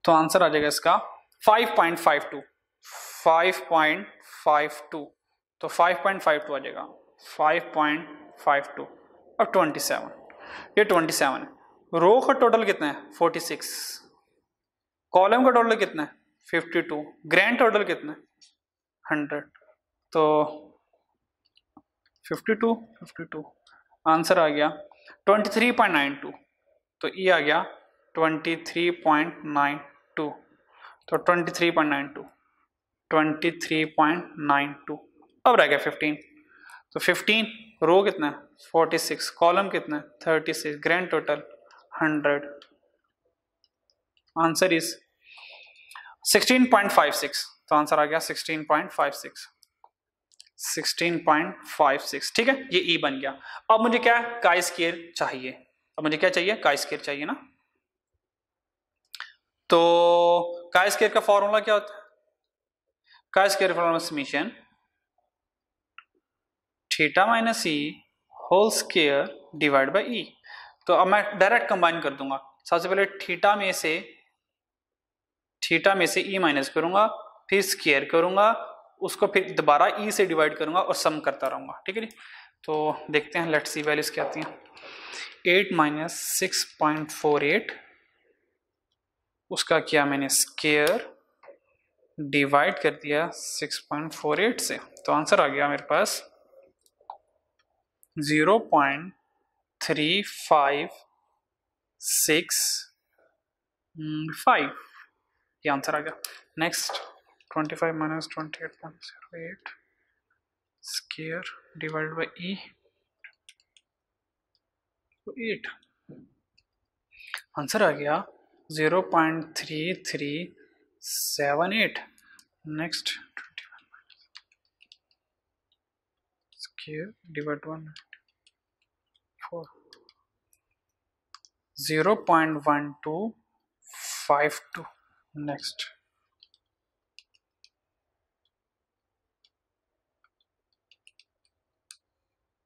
तो आंसर आ जाएगा इसका 5.52 5.52 तो 5.52 आ जाएगा 5.52 अब 27 ये 27 है। रो का टोटल कितना है? 46 कॉलम का टोटल कितना है? 52 ग्रैंड टोटल कितना है? 100 तो 52 52 आंसर आ गया. 23.92 तो ये आ गया. 23.92 तो 23.92 23.92 अब रह गया 15 तो 15 रो कितना है? 46 कॉलम कितना है? 36 grand total hundred answer is 16.56 तो आंसर आ गया 16.56 16.56 ठीक है? ये ई e बन गया. अब मुझे क्या काई स्केयर चाहिए? अब मुझे क्या चाहिए? काई स्केयर चाहिए ना? तो काई स्केयर का फॉर्मूला क्या होता है? Chi square formula summation theta minus E whole square divide by E तो अब मैं डायरेक्ट कंबाइन कर दूँगा। सबसे पहले थीटा में से थीटा में से ई e माइनस करूँगा, फिर स्केयर करूँगा, उसको फिर दोबारा ई e से डिवाइड करूँगा और सम करता रहूँगा। ठीक है तो देखते हैं लेट्स सी वैल्यूज़ क्या आती हैं। Eight minus six point four eight उसका किया मैंने स्केयर डिवाइड कर दिया सिक्स पॉइंट फोर एट से। तो आंसर आ गया मेरे पास zero point three, five, six five. ये आंसर आ गया। Next twenty five minus twenty eight point zero eight square divide by E eight answer आ गया zero point three three seven eight next twenty one square divide one four zero point one two five two next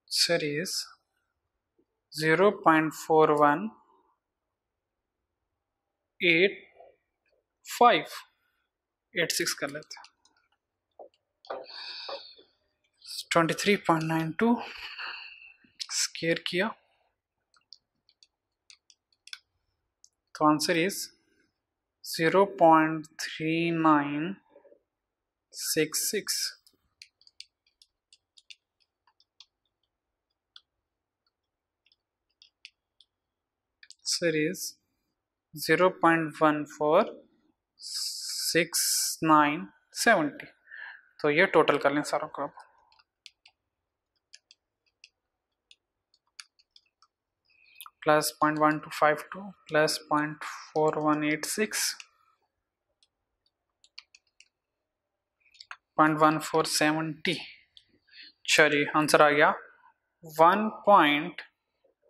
series zero point four one eight five eight six कर लेते हैं twenty three point nine two square किया तो answer is zero point three nine six six. Six nine seventy. तो ये total कर लें सारों को अब plus point one two five two plus point four one eight six point one four seventy चलिए आंसर आ गया। One point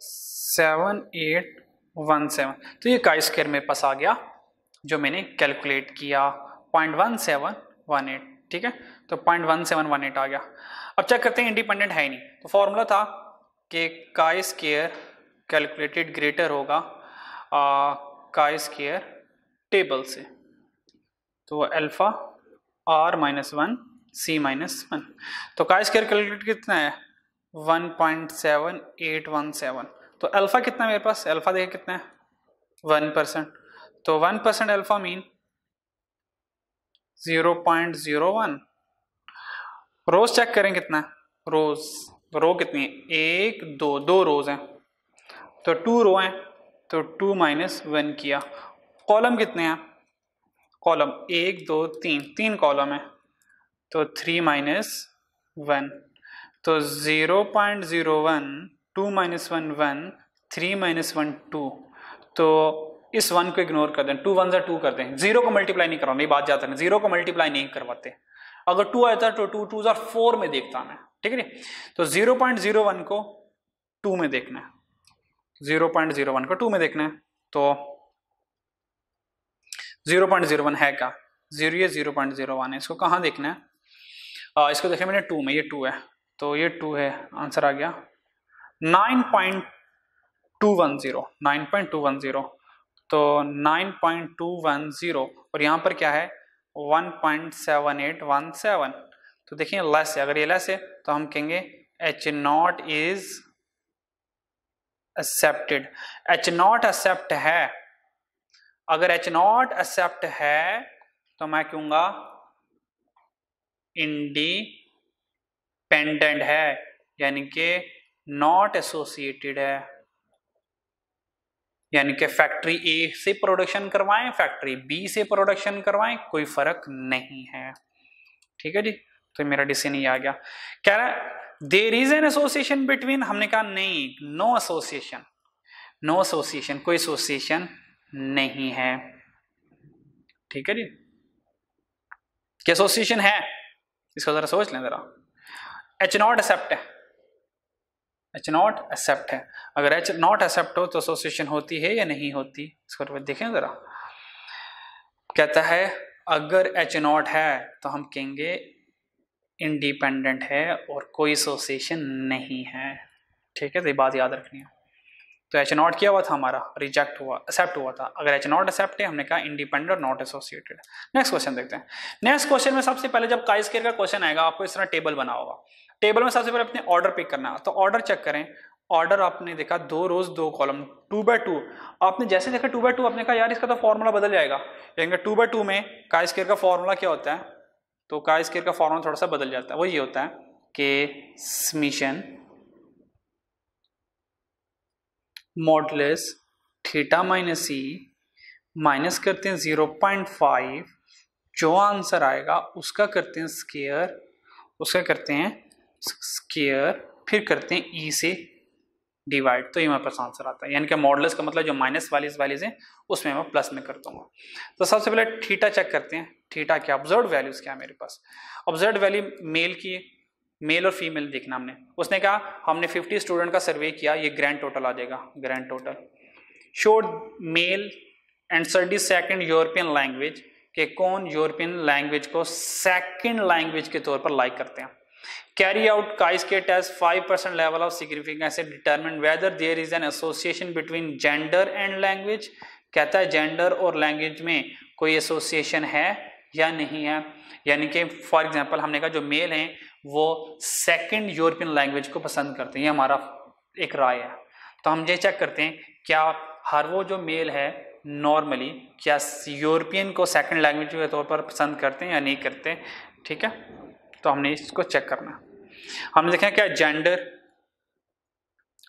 seven eight one seven तो ये का स्केयर मेरे पास आ गया, जो मैंने कैलकुलेट किया। Point one seven one eight ठीक है? तो point one seven one eight आ गया। अब चेक करते हैं इंडिपेंडेंट है ही नहीं। तो फॉर्मूला था कि का स्केयर कैलकुलेटेड ग्रेटर होगा का स्केयर टेबल से। तो alpha R minus one C minus one तो का स्केयर कैलकुलेट कितना है? One point seven eight one seven तो अल्फ़ा कितना मेरे पास? अल्फ़ा देखिए कितना है? वन परसेंट तो one percent alpha mean zero point zero one rows check करें कितना? है रोज रो कितनी है? एक, दो दो रोज हैं। तो टू रो हैं तो टू माइनस वन किया। कॉलम कितने हैं? कॉलम एक, दो, तीन। तीन कॉलम है तो थ्री माइनस वन तो zero point zero one two minus one one three minus one two तो इस वन को इग्नोर कर दें। टू वन से टू कर दें। ज़ीरो को मल्टीप्लाई नहीं करवाना ये बात जाता है ज़ीरो को मल्टीप्लाई नहीं करवाते। अगर टू आता तो टू टू जार फोर में देखता मैं। ठीक है तो ज़ीरो पॉइंट ज़ीरो वन को टू में देखना है। ज़ीरो पॉइंट ज़ीरो वन को टू में देखना है। तो ज़ीरो पॉइंट ज़ीरो वन है क्या? ज़ीरो, ये ज़ीरो पॉइंट ज़ीरो वन है। इसको कहाँ देखना है? इसको देखें मैंने टू में, ये टू है। तो ये टू है, आंसर आ गया। Nine point two one zero, nine point two one zero. तो 9.210 और यहाँ पर क्या है? 1.7817 तो देखिए लेस है। अगर ये लेस है तो हम कहेंगे H naught is accepted H naught accept है। अगर एच नॉट एक्सेप्ट है तो मैं कहूँगा इंडिपेंडेंट है, यानी कि नॉट एसोसिएटेड है। यानी कि फैक्ट्री ए से प्रोडक्शन करवाएँ फैक्ट्री बी से प्रोडक्शन करवाएँ, कोई फ़र्क नहीं है। ठीक है जी? तो मेरा डिसीज़न ही आ गया। कह रहा है there is an association between हमने कहा नहीं नो एसोसिएशन नो एसोसिएशन कोई एसोसिएशन नहीं है. ठीक है जी? क्या एसोसिएशन है? इसको जरा सोच लें जरा. एच नॉट एक्सेप्ट है. एच नॉट एक्सेप्ट है. अगर एच नॉट एक्सेप्ट हो तो एसोसिएशन होती है या नहीं होती? इसको देखें ज़रा. कहता है, अगर एच नॉट है तो हम कहेंगे इंडिपेंडेंट है और कोई एसोसिएशन नहीं है। ठीक है तो ये बात याद रखनी है। तो एच नॉट किया हुआ था हमारा रिजेक्ट हुआ एक्सेप्ट हुआ था। अगर एच नॉट एक्सेप्ट है, हमने कहा इंडिपेंडेंट और नॉट एसोसिएटेड नेक्स्ट क्वेश्चन देखते हैं। नेक्स्ट क्वेश्चन में सबसे पहले जब काइस केयर का क्वेश्चन आएगा, आपको इस तरह टेबल बना होगा। टेबल में सबसे पहले अपने ऑर्डर पिक करना तो ऑर्डर चेक करें। ऑर्डर आपने देखा दो रोज दो कॉलम टू बाय टू आपने जैसे देखा टू बाय टू आपने कहा, यार, इसका तो फॉर्मूला बदल जाएगा। यानी टू बाय टू में का स्केयर का फॉर्मूला क्या होता है? तो का स्केयर का फॉर्मूला थोड़ा सा बदल जाता है। वो ये होता है कि summation modulus theta minus E minus करते हैं ज़ीरो पॉइंट फाइव जो आंसर आएगा, उसका करते हैं स्केयर उसका करते हैं स्केयर फिर करते हैं ई e से डिवाइड तो ये हमारे पास आंसर आता है। यानी कि मॉडल्स का मतलब जो माइनस वाली वैल्यूज़ हैं, उसमें मैं प्लस में कर दूँगा। तो सबसे पहले थीटा चेक करते हैं। थीटा क्या ऑब्ज़र्व वैल्यूज़ क्या मेरे पास? ऑब्ज़र्व वैल्यू मेल की मेल और फीमेल देखना हमने। उसने कहा, हमने 50 स्टूडेंट का सर्वे किया, ये ग्रैंड टोटल आ जाएगा grand total showed male and study second European language के कौन यूरोपियन लैंग्वेज को सेकेंड लैंग्वेज के तौर पर लाइक करते हैं। Carry out chi-square test 5% level of significance and determine whether there is an association between gender and language कहता है जेंडर और लैंग्वेज में कोई एसोसिएशन है या नहीं है। यानी कि फॉर एग्जांपल हमने कहा जो मेल हैं, वो सेकंड यूरोपियन लैंग्वेज को पसंद करते हैं, ये हमारा एक राय है। तो हम ये चेक करते हैं, क्या हर वो जो मेल है नॉर्मली क्या यूरोपियन को सेकंड लैंग्वेज के तौर पर पसंद करते हैं या नहीं करते? ठीक है? तो हमने इसको चेक करना। हमने देखा क्या जेंडर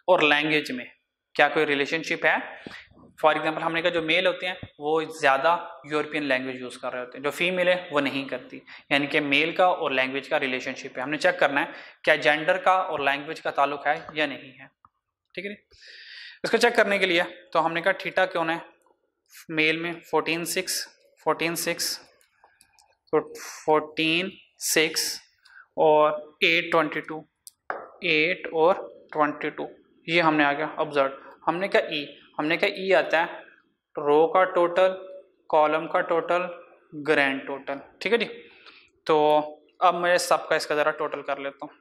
और लैंग्वेज में क्या कोई रिलेशनशिप है? फॉर एग्ज़ाम्पल हमने कहा जो मेल होते हैं वो ज़्यादा यूरोपियन लैंग्वेज यूज़ कर रहे होते हैं। जो फीमेल है वो नहीं करती। यानी कि मेल का और लैंग्वेज का रिलेशनशिप है। हमने चेक करना है क्या जेंडर का और लैंग्वेज का ताल्लुक है या नहीं है। ठीक है इसको चेक करने के लिए तो हमने कहा थीटा क्यों है? मेल में fourteen six fourteen six fourteen six और एट ट्वेंटी टू एट और ट्वेंटी टू ये हमने आ गया ऑब्ज़र्व हमने कहा ई e, हमने क्या ई e आता है रो का टोटल कॉलम का टोटल ग्रैंड टोटल ठीक है जी? तो अब मैं सबका इसका ज़रा टोटल कर लेता हूँ।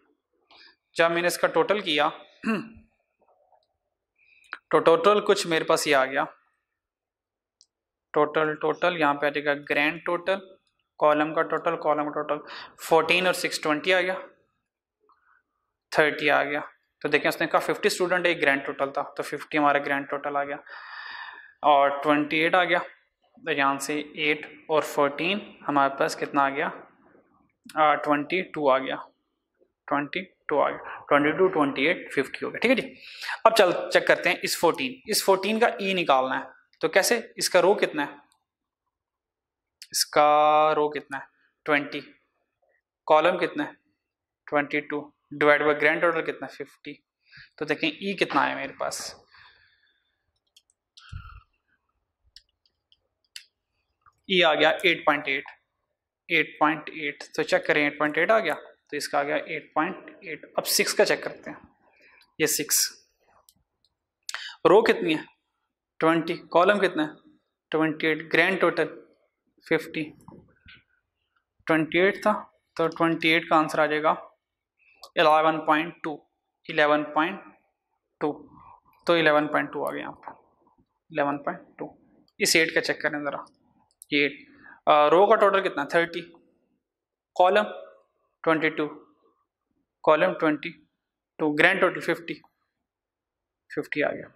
जब मैंने इसका टोटल किया तो टोटल कुछ मेरे पास ये आ गया। टोटल टोटल यहाँ पे आ जाएगा ग्रैंड टोटल कॉलम का टोटल कॉलम का टोटल फोर्टीन और सिक्स ट्वेंटी आ गया थर्टी आ गया। तो देखें, उसने कहा, फिफ्टी स्टूडेंट एक ग्रैंड टोटल था। तो फिफ्टी हमारा ग्रैंड टोटल आ गया। और ट्वेंटी एट आ गया। तो यहाँ से एट और फोर्टीन हमारे पास कितना आ गया? ट्वेंटी टू आ गया। ट्वेंटी टू आ गया। Twenty two twenty eight fifty हो गया। ठीक है जी? अब चल चेक करते हैं इस फोर्टीन इस फोर्टीन का ई e निकालना है। तो कैसे? इसका रो कितना है? इसका रो कितना है? ट्वेंटी कॉलम कितना है? Twenty two divide by grand total कितना? फिफ्टी तो देखें ई e कितना है मेरे पास? ई e आ गया eight point eight eight point eight तो चेक करें एट पॉइंट एट आ गया? तो इसका आ गया एट पॉइंट एट अब सिक्स का चेक करते हैं। ये सिक्स रो कितनी है? ट्वेंटी कॉलम कितना है? Twenty eight grand total fifty twenty eight था तो ट्वेंटी एट का आंसर आ जाएगा eleven point two, eleven point two तो इलेवन पॉइंट टू आ गया पर इलेवन पॉइंट टू। इस एट का चेक करें ज़रा ये एट रो का टोटल कितना? Thirty column twenty two column twenty two grand total fifty fifty आ गया।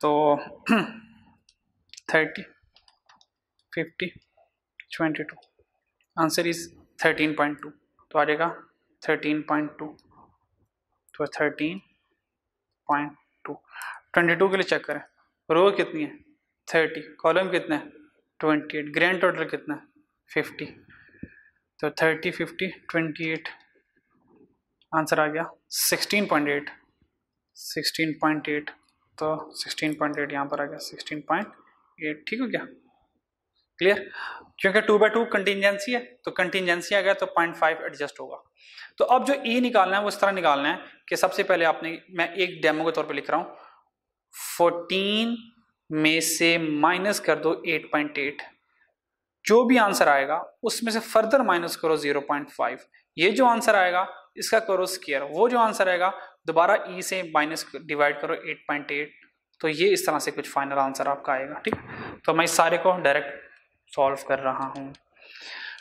तो thirty fifty twenty two answer is thirteen point two तो आ जाएगा थर्टीन पॉइंट टू। तो thirteen point two. Twenty two के लिए चेक करें। रो कितनी है? थर्टी। कॉलम कितना है? Twenty eight. ग्रैंड टोटल कितना है? फिफ्टी। तो thirty fifty, twenty eight. Answer आ गया sixteen point eight. Sixteen point eight. तो 16.8 पॉइंट एट यहाँ पर आ गया 16.8 ठीक हो गया? क्लियर क्योंकि टू बाई टू कंटिजेंसी है तो कंटिजेंसी आ गया तो पॉइंट फाइव एडजस्ट होगा। तो अब जो ई e निकालना है, वो इस तरह निकालना है कि सबसे पहले आपने, मैं एक डेमो के तौर पे लिख रहा हूँ। फोर्टीन में से माइनस कर दो एट पॉइंट एट जो भी आंसर आएगा, उसमें से फर्दर माइनस करो ज़ीरो पॉइंट फाइव ये जो आंसर आएगा, इसका करो स्केयर वो जो आंसर आएगा, दोबारा ई e से माइनस डिवाइड करो 8.8 तो ये इस तरह से कुछ फाइनल आंसर आपका आएगा, ठीक? तो मैं इस सारे को डायरेक्ट सॉल्व कर रहा हूँ।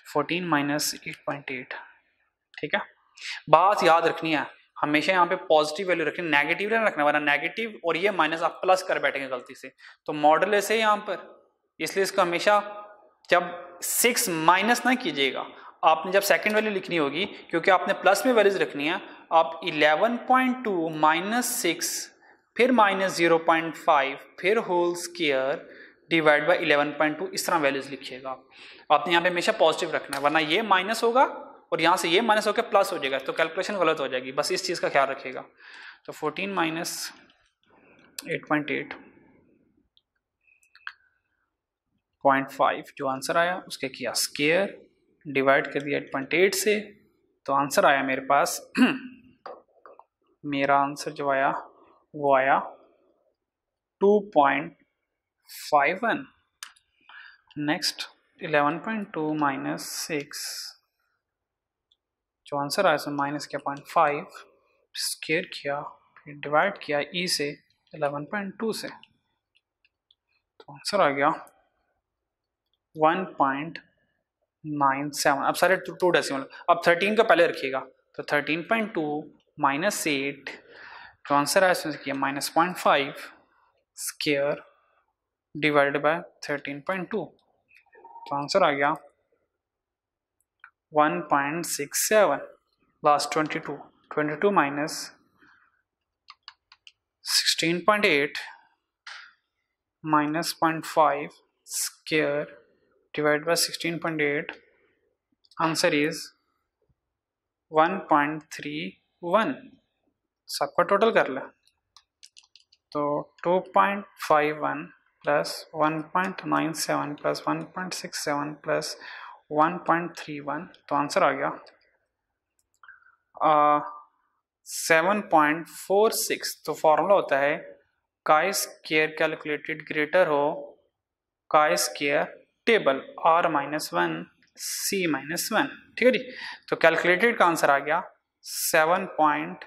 14 माइनस एट ठीक है? बात याद रखनी है, हमेशा यहाँ पे पॉजिटिव वैल्यू रखनी नेगेटिव नहीं रखना, वरना नेगेटिव और ये माइनस आप प्लस कर बैठेंगे गलती से। तो मॉडल ऐसे यहाँ पर, इसलिए इसको हमेशा जब सिक्स माइनस ना कीजिएगा, आपने जब सेकंड वैल्यू लिखनी होगी, क्योंकि आपने प्लस में वैल्यूज़ रखनी है, आप 11.2 पॉइंट टू माइनस सिक्स फिर माइनस ज़ीरो पॉइंट फाइव फिर whole square divide by eleven point two, इस तरह वैल्यूज़ लिखिएगा आप। आपने यहाँ पे हमेशा पॉजिटिव रखना है, वरना ये माइनस होगा और यहाँ से ये माइनस होकर प्लस हो जाएगा तो कैलकुलेशन गलत हो जाएगी। बस इस चीज़ का ख्याल रखिएगा। तो fourteen minus eight point eight point five जो आंसर आया, उसके किया स्केयर डिवाइड कर दिया एट पॉइंट एट से तो आंसर आया मेरे पास। मेरा आंसर जो आया, वो आया two point five one. Next eleven point two minus six जो आंसर आया सो माइनस किया पॉइंट फाइव स्केयर किया फिर डिवाइड किया ई e से इलेवन पॉइंट टू से। तो आंसर आ गया वन पॉइंट नाइन सेवन। अब सारे टू, टू डेसिमल अब थर्टीन का पहले रखिएगा। तो thirteen point two minus eight तो आंसर आया इसमें किया minus point five square divided by thirteen point two तो आंसर आ गया. One point six seven last twenty two twenty two minus sixteen point eight minus 0.5 square divided by 16.8 answer is 1.31 सबका total कर ले. तो 2.51 प्लस 1.97 प्लस 1.67 प्लस 1.31 तो answer आ गया। सेवन पॉइंट फोर सिक्स तो फॉर्मूला होता है काय स्केयर कैलकुलेटेड ग्रेटर हो chi square table R minus one C minus one ठीक है जी? तो कैलकुलेटेड का आंसर आ गया सेवन पॉइंट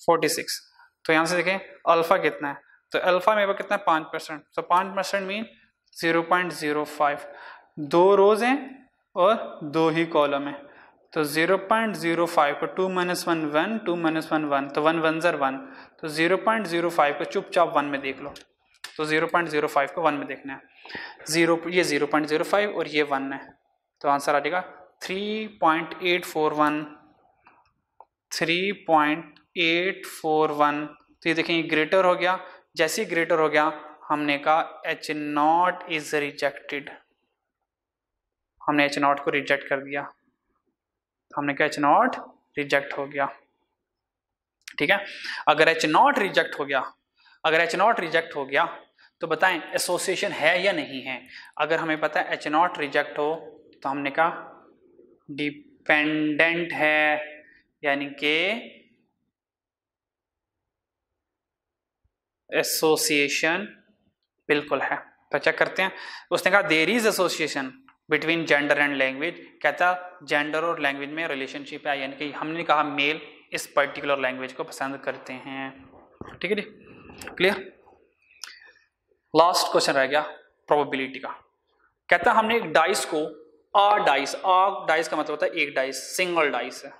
फोर्टी सिक्स तो यहाँ से देखें अल्फ़ा कितना है? तो अल्फ़ा मेरे पास कितना है? पाँच परसेंट तो पाँच percent mean zero point zero five दो रोज हैं और दो ही कॉलम है। तो ज़ीरो पॉइंट ज़ीरो फाइव को two minus one one two minus one one तो वन वन जर वन तो ज़ीरो पॉइंट ज़ीरो फाइव को चुपचाप वन में देख लो। तो ज़ीरो पॉइंट ज़ीरो फाइव को वन में देखना है। ज़ीरो ये ज़ीरो पॉइंट ज़ीरो फाइव और ये वन है। तो आंसर आ जाएगा three point eight four one three point eight four one तो ये देखें, ये ग्रेटर हो गया। जैसे ही ग्रेटर हो गया, हमने कहा एच नॉट इज़ रिजेक्टेड हमने एच नॉट को रिजेक्ट कर दिया। हमने कहा एच नॉट रिजेक्ट हो गया। ठीक है? अगर एच नॉट रिजेक्ट हो गया, अगर एच नॉट रिजेक्ट हो गया तो बताएँ एसोसिएशन है या नहीं है? अगर हमें पता है एच नॉट रिजेक्ट हो तो हमने कहा डिपेंडेंट है, यानी कि एसोसिएशन बिल्कुल है। तो चेक करते हैं। उसने कहा there is association between gender and language कहता जेंडर और लैंग्वेज में रिलेशनशिप है, यानी कि हमने कहा मेल इस पर्टिकुलर लैंग्वेज को पसंद करते हैं। ठीक है जी? क्लियर लास्ट क्वेश्चन रह गया प्रोबेबिलिटी का। कहता, हमने एक डाइस को आ डाइस आ डाइस का मतलब होता है एक डाइस सिंगल डाइस है।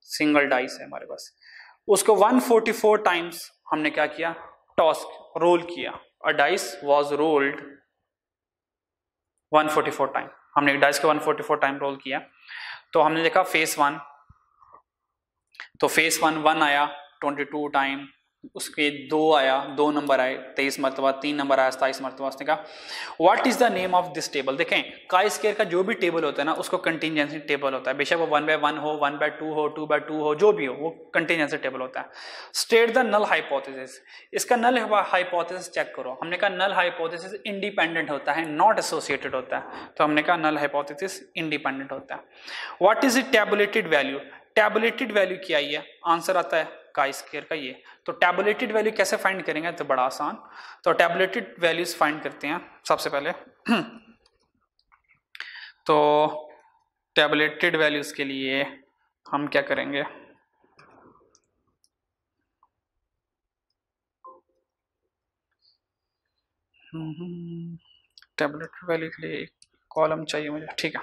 सिंगल डाइस है हमारे पास। उसको 144 टाइम्स हमने क्या किया? टॉस रोल किया। A dice was rolled 144 time हमने डाइस को 144 टाइम रोल किया। तो हमने देखा फेस वन तो फेस वन वन आया 22 टाइम उसके दो आया, दो नंबर आए, तेईस मरतबा, तीन नंबर आया, सताईस मरतबा, उसने कहा what is the name of this table देखें का स्केयर का जो भी टेबल होता है ना, उसको कंटिजेंसी टेबल होता है। बेशक वो वन बाय वन हो वन बाय टू हो टू बाय टू हो, जो भी हो, वो कंटिजेंसी टेबल होता है। स्टेट द नल हाइपोथेसिस इसका नल हाइपोथेसिस चेक करो। हमने कहा नल हाइपोथेसिस इंडिपेंडेंट होता है नॉट एसोसिएटेड होता है। तो हमने कहा नल हाइपोथेसिस इंडिपेंडेंट होता है। What is it tabulated value tabulated value क्या आई है? आंसर आता है का स्केयर का ये। तो टेबुलेटेड वैल्यू कैसे फाइंड करेंगे? तो बड़ा आसान। तो टेबुलेटेड वैल्यूज़ फाइंड करते हैं, सबसे पहले। तो टेबुलेटेड वैल्यूज़ के लिए हम क्या करेंगे? टेबलेटेड वैल्यू के लिए कॉलम चाहिए मुझे, ठीक है।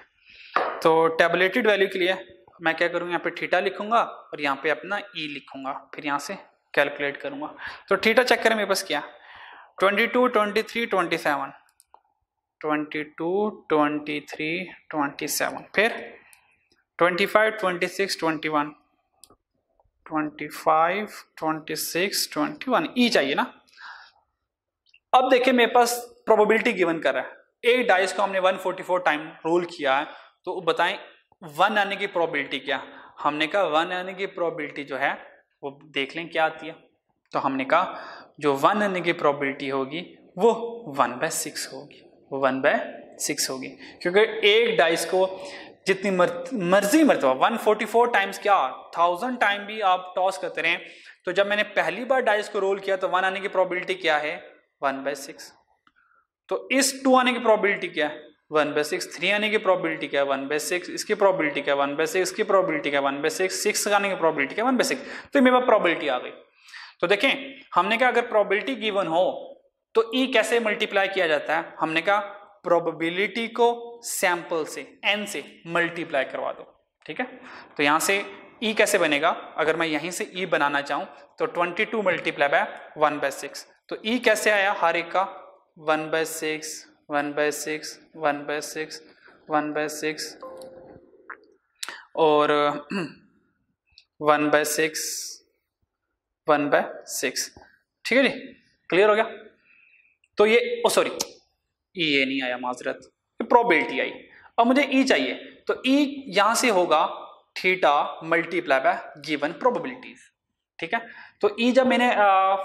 तो टैबलेटेड वैल्यू के लिए मैं क्या करूँगा, यहाँ पे थीटा लिखूँगा और यहाँ पे अपना ई e लिखूँगा। फिर यहाँ से कैलकुलेट करूँगा। तो थीटा चेक करें मेरे पास क्या? Twenty two, twenty three, twenty seven. Twenty two, twenty three, twenty seven. फिर twenty five, twenty six, twenty one. Twenty five, twenty six, twenty one. E चाहिए ना? अब देखिए मेरे पास प्रोबेबिलिटी गिवन कर रहा है। एक डाइस को हमने 144 टाइम रोल किया है। तो बताएँ वन आने की प्रोबेबिलिटी क्या? हमने कहा वन आने की प्रोबेबिलिटी जो है वो देख लें क्या आती है। तो हमने कहा जो वन आने की प्रोबेबिलिटी होगी वो वन बाय सिक्स होगी। वो वन बाय सिक्स होगी। क्योंकि एक डाइस को जितनी मर, मर्ज़ी मरतबा वन फोर्टी फोर टाइम्स क्या? थाउज़ेंड टाइम भी आप टॉस करते रहें। तो जब मैंने पहली बार डाइस को रोल किया तो वन आने की प्रोबेबिलिटी क्या है? वन बाय सिक्स तो इस टू आने की प्रोबेबिलिटी क्या है? वन बाय सिक्स थ्री आने की प्रोबेबिलिटी क्या है? वन बाय सिक्स इसकी प्रोबेबिलिटी क्या है? वन बाय सिक्स की प्रोबेबिलिटी क्या वन बाय सिक्स सिक्स आने की प्रोबेबिलिटी क्या वन बाय सिक्स। तो मेरे पास प्रोबेबिलिटी आ गई। तो देखें, हमने कहा अगर प्रोबेबिलिटी गिवन हो तो ई e कैसे मल्टीप्लाई किया जाता है? हमने कहा प्रोबेबिलिटी को सैंपल से एन से मल्टीप्लाई करवा दो। ठीक है? तो यहाँ से ई e कैसे बनेगा? अगर मैं यहीं से ई e बनाना चाहूँ तो 22 two multiply by one by six तो ई e कैसे आया? हर एक का one by six one by six, one by six, one by six, और, one by six, one by six. ठीक है जी? क्लियर हो गया? तो ये, ओ सॉरी ये नहीं आया माजरत प्रोबेबिलिटी आई। अब मुझे ई e चाहिए तो ई e यहाँ से होगा theta multiply by given probabilities ठीक है? तो ई e जब मैंने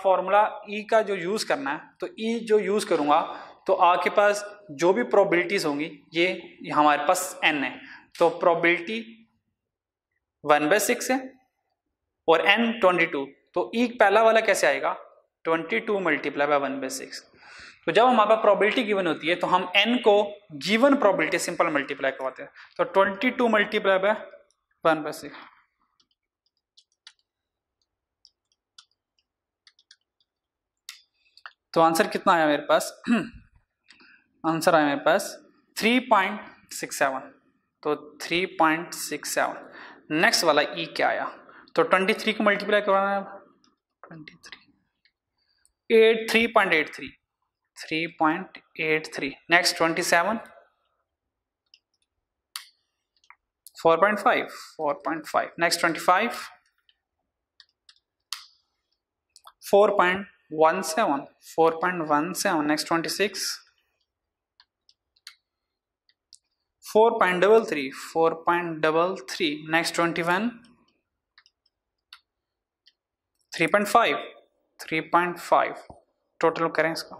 फॉर्मूला ई का जो यूज़ करना है तो ई जो यूज़ करूँगा तो आपके पास जो भी प्रोबेबिलिटीज होंगी, ये हमारे पास एन है। तो प्रोबेबिलिटी वन बाय सिक्स है और एन ट्वेंटी टू तो ई पहला वाला कैसे आएगा? Twenty two multiply by one by six तो जब हमारे पास प्रोबेबिलिटी गिवन होती है तो हम एन को गिवन प्रोबेबिलिटी सिंपल मल्टीप्लाई करवाते हैं। तो twenty two multiply by one by six तो आंसर कितना आया मेरे पास? आंसर आया मेरे पास 3.67 तो 3.67 नेक्स्ट वाला ई e क्या आया? तो 23 को मल्टीप्लाई करवाना है अब। 23 eight 3.83 next 27 4.5 4.5 next 25 4.17 4.17 next 26 four point double three four point double three next twenty one three point five three point five total करें इसका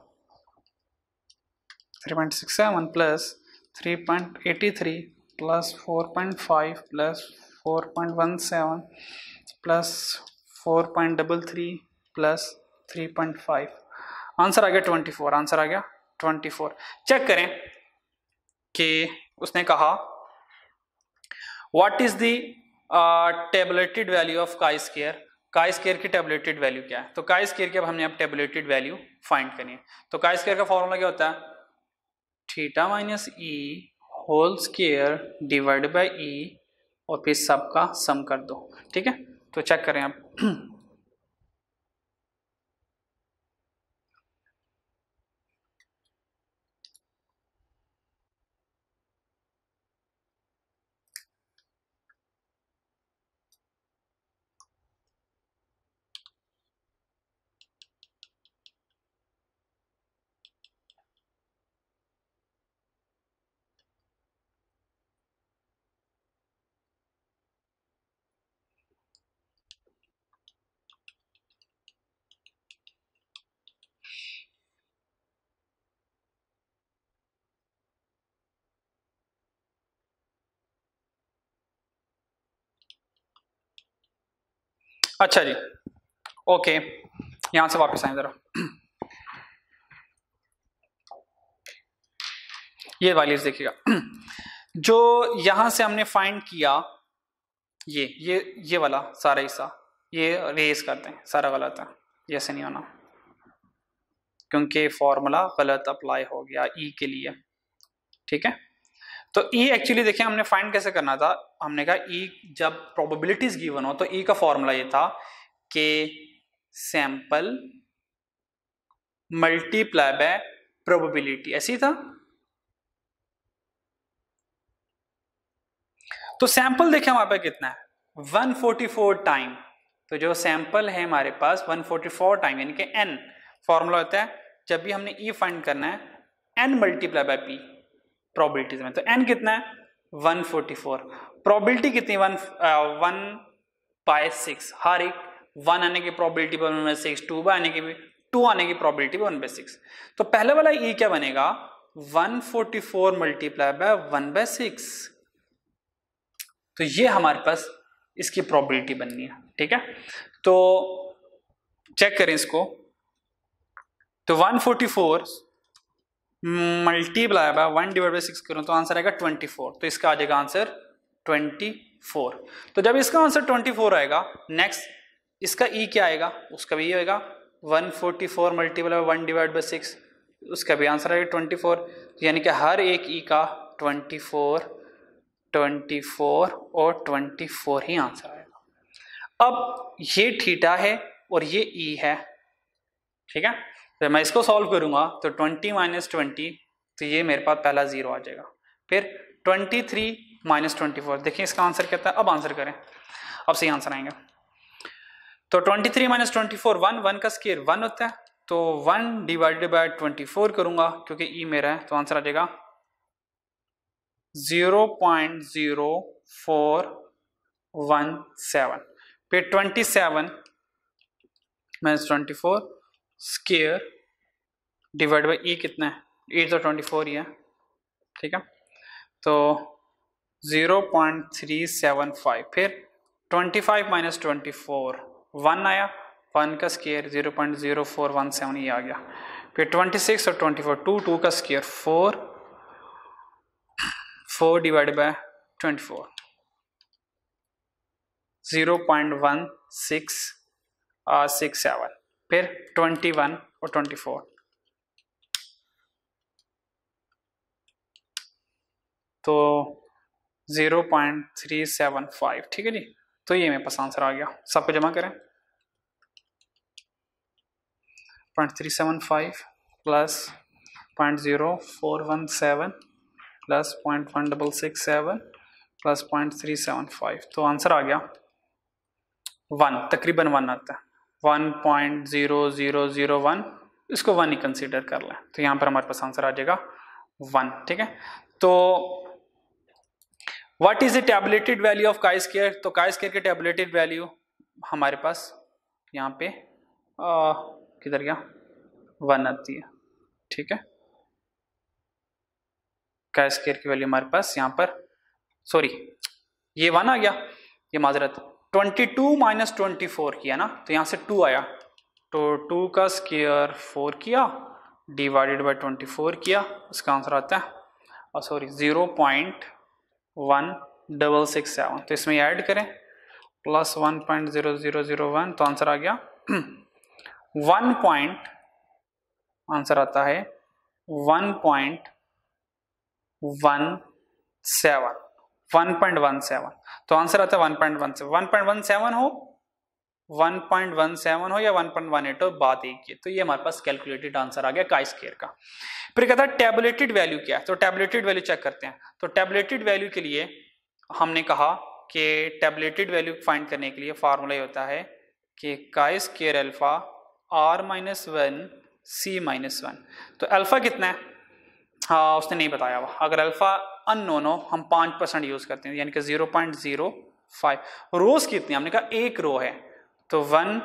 three point six seven plus three point eighty three plus four point five plus four point one seven plus four point double three plus three point five answer आ गया twenty four answer आ गया twenty four check करें कि उसने कहा what is the tabulated value of chi square chi square की tabulated value क्या है? तो काई स्केयर की अब हमने अब टेबलेटेड वैल्यू फाइंड करनी है। तो काई स्केयर का फॉर्मूला क्या होता है? Theta minus E whole square divide by E और फिर सबका सम कर दो। ठीक है? तो चेक करें आप। अच्छा जी। ओके, यहाँ से वापस आए जरा। ये वाली देखिएगा। जो यहाँ से हमने फाइंड किया, ये ये ये वाला सारा हिस्सा, ये रेस करते हैं, सारा गलत है ऐसे नहीं होना। क्योंकि फॉर्मूला गलत अप्लाई हो गया ई e के लिए। ठीक है? तो ई एक्चुअली देखिए, हमने फाइंड कैसे करना था? हमने कहा ई e जब प्रोबेबिलिटीज गिवन हो तो ई e का फॉर्मूला ये था कि सैंपल मल्टीप्लाई बाय प्रोबेबिलिटी ऐसी था? तो सैंपल देखे हमारे पास कितना है? 144 टाइम तो जो सैंपल है हमारे पास 144 टाइम यानी कि एन फॉर्मूला होता है। जब भी हमने ई e फाइंड करना है N multiply by P probabilities में। तो एन कितना है? 144 प्रोबेबिलिटी कितनी? वन वन बाय सिक्स हर एक वन आने की प्रोबेबिलिटी पर one by six two by आने की भी टू आने की प्रोबेबिलिटी पर वन बाय सिक्स तो पहले वाला ई e क्या बनेगा? 144 forty four multiply by one by six तो ये हमारे पास इसकी प्रोबेबिलिटी बननी है, ठीक है? तो चेक करें इसको। तो 144 multiply by one divide by six करूँ तो आंसर आएगा ट्वेंटी फोर तो इसका आ जाएगा आंसर ट्वेंटी फोर तो जब इसका आंसर ट्वेंटी फोर आएगा नेक्स्ट इसका ई e क्या आएगा? उसका भी ये होगा one forty four multiply by one divide by six उसका भी आंसर आएगा ट्वेंटी फोर यानी कि हर एक ई e का ट्वेंटी फोर ट्वेंटी फोर और ट्वेंटी फोर ही आंसर आएगा। अब ये थीटा है और ये ई e है। ठीक है? तो मैं इसको सॉल्व करूँगा तो ट्वेंटी माइनस ट्वेंटी तो ये मेरे पास पहला ज़ीरो आ जाएगा। फिर twenty three minus twenty four देखिए इसका आंसर क्या था? अब आंसर करें। अब सही आंसर आएँगे। तो 23 three minus twenty four one one का स्केयर वन होता है तो one divided by twenty four करूँगा, क्योंकि ई e मेरा है तो आंसर आ जाएगा। Zero point zero four one seven फिर twenty seven minus twenty four square divide by E कितना है? ई तो ट्वेंटी फोर ही है, ठीक है? तो zero point three seven five फिर twenty five minus twenty four one आया वन का square zero point zero four one seven ये आ गया। फिर ट्वेंटी सिक्स और ट्वेंटी फोर टू टू का square four four divide by twenty four zero point one six six seven फिर twenty one और ट्वेंटी फोर तो zero point three seven five ठीक है जी? तो ये मेरे पास आंसर आ गया। सबको जमा करें। Point three seven five plus point zero four one seven plus point one double six seven plus point three seven five तो आंसर आ गया। वन तकरीबन वन आता है। One point zero zero zero one इसको वन ही consider कर लें। तो यहाँ पर हमारे पास आंसर आ जाएगा वन ठीक है? तो what is the tabulated value of chi square तो काई स्केयर के टेबलेटेड वैल्यू हमारे पास यहाँ पे किधर गया? वन आती है। ठीक है? काई स्केयर की वैल्यू हमारे पास यहाँ पर सॉरी ये वन आ गया, ये माजरत। Twenty two minus twenty four किया ना? तो यहाँ से टू आया। तो टू का स्केयर फोर किया डिवाइडेड बाय ट्वेंटी फोर किया, उसका आंसर आता है और sorry zero point one double six seven. तो इसमें ऐड करें। Plus one point zero zero zero one तो आंसर आ गया। वन पॉइंट आंसर आता है। One point one seven one point one seven तो आंसर आता है one point one seven one point one seven हो वन पॉइंट वन सेवन हो या वन पॉइंट वन एट हो, बात एक ही तो ये हमारे पास कैलकुलेटेड आंसर आ गया काई स्केयर का। फिर कहता है टेबलेटेड वैल्यू क्या है? तो टेबलेटेड वैल्यू चेक करते हैं। तो टेबलेटेड वैल्यू के लिए हमने कहा कि टेबलेटेड वैल्यू फाइंड करने के लिए फार्मूला होता है कि chi square alpha R minus one C minus one तो अल्फ़ा कितना है? हाँ उसने नहीं बताया हुआ। अगर अल्फ़ा अननोन हो, हम पाँच परसेंट यूज़ करते हैं। यानी कि zero point zero five rows कितनी हमने कहा एक रो है। तो वन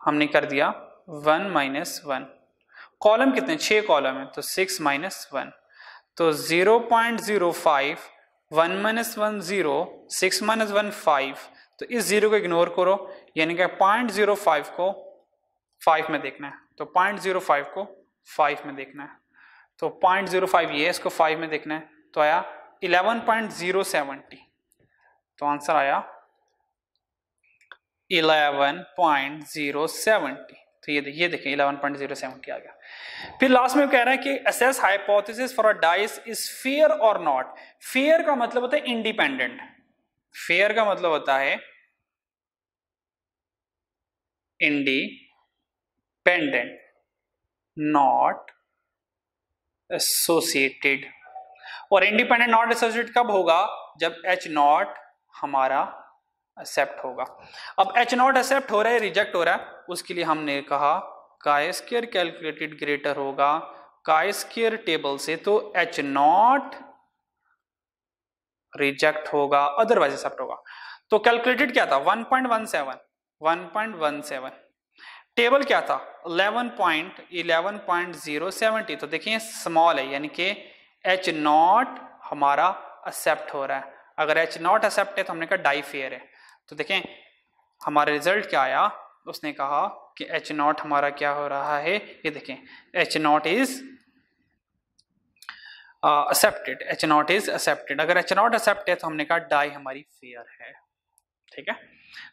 हमने कर दिया, वन माइनस वन। कॉलम कितने? छह कॉलम है तो सिक्स माइनस वन। तो zero point zero five one minus one zero six minus one five तो इस ज़ीरो को इग्नोर करो, यानी कि पॉइंट ज़ीरो फाइव को फाइव में देखना है। तो पॉइंट ज़ीरो फाइव को फाइव में देखना है। तो पॉइंट ज़ीरो फाइव ये इसको फाइव में देखना है। तो आया इलेवन पॉइंट ज़ीरो सेवेंटी तो आंसर आया इलेवन पॉइंट ज़ीरो सेवेंटी। तो ये ये देखें, इलेवन पॉइंट ज़ीरो सेवेंटी आ गया। फिर लास्ट में कह रहे हैं कि assess hypothesis for a dice is fair और नॉट फेयर का मतलब होता है इंडिपेंडेंट फेयर का मतलब होता है इंडिपेंडेंट नॉट एसोसिएटेड और इंडिपेंडेंट नॉट एसोसिएटेड कब होगा? जब एच नॉट हमारा एक्सेप्ट होगा। अब एच नॉट एक्सेप्ट हो रहा है रिजेक्ट हो रहा है, उसके लिए हमने कहा काय स्केयर कैलकुलेटेड ग्रेटर होगा। काय स्केयर टेबल से तो एच नॉट रिजेक्ट होगा अदरवाइज़ एक्सेप्ट होगा। तो कैलकुलेटेड क्या था? 1.17 1.17 टेबल क्या था? 11.11.070 तो देखिए स्मॉल है, यानी कि एच नॉट हमारा एक्सेप्ट हो रहा है। अगर एच नॉट एक्सेप्ट है तो हमने कहा डाई फेयर है। तो देखें, हमारा रिज़ल्ट क्या आया? उसने कहा कि एच नॉट हमारा क्या हो रहा है? ये देखें H naught is accepted H naught is accepted अगर एच नॉट एक्सेप्ट है तो हमने कहा डाई हमारी फेयर है। ठीक है?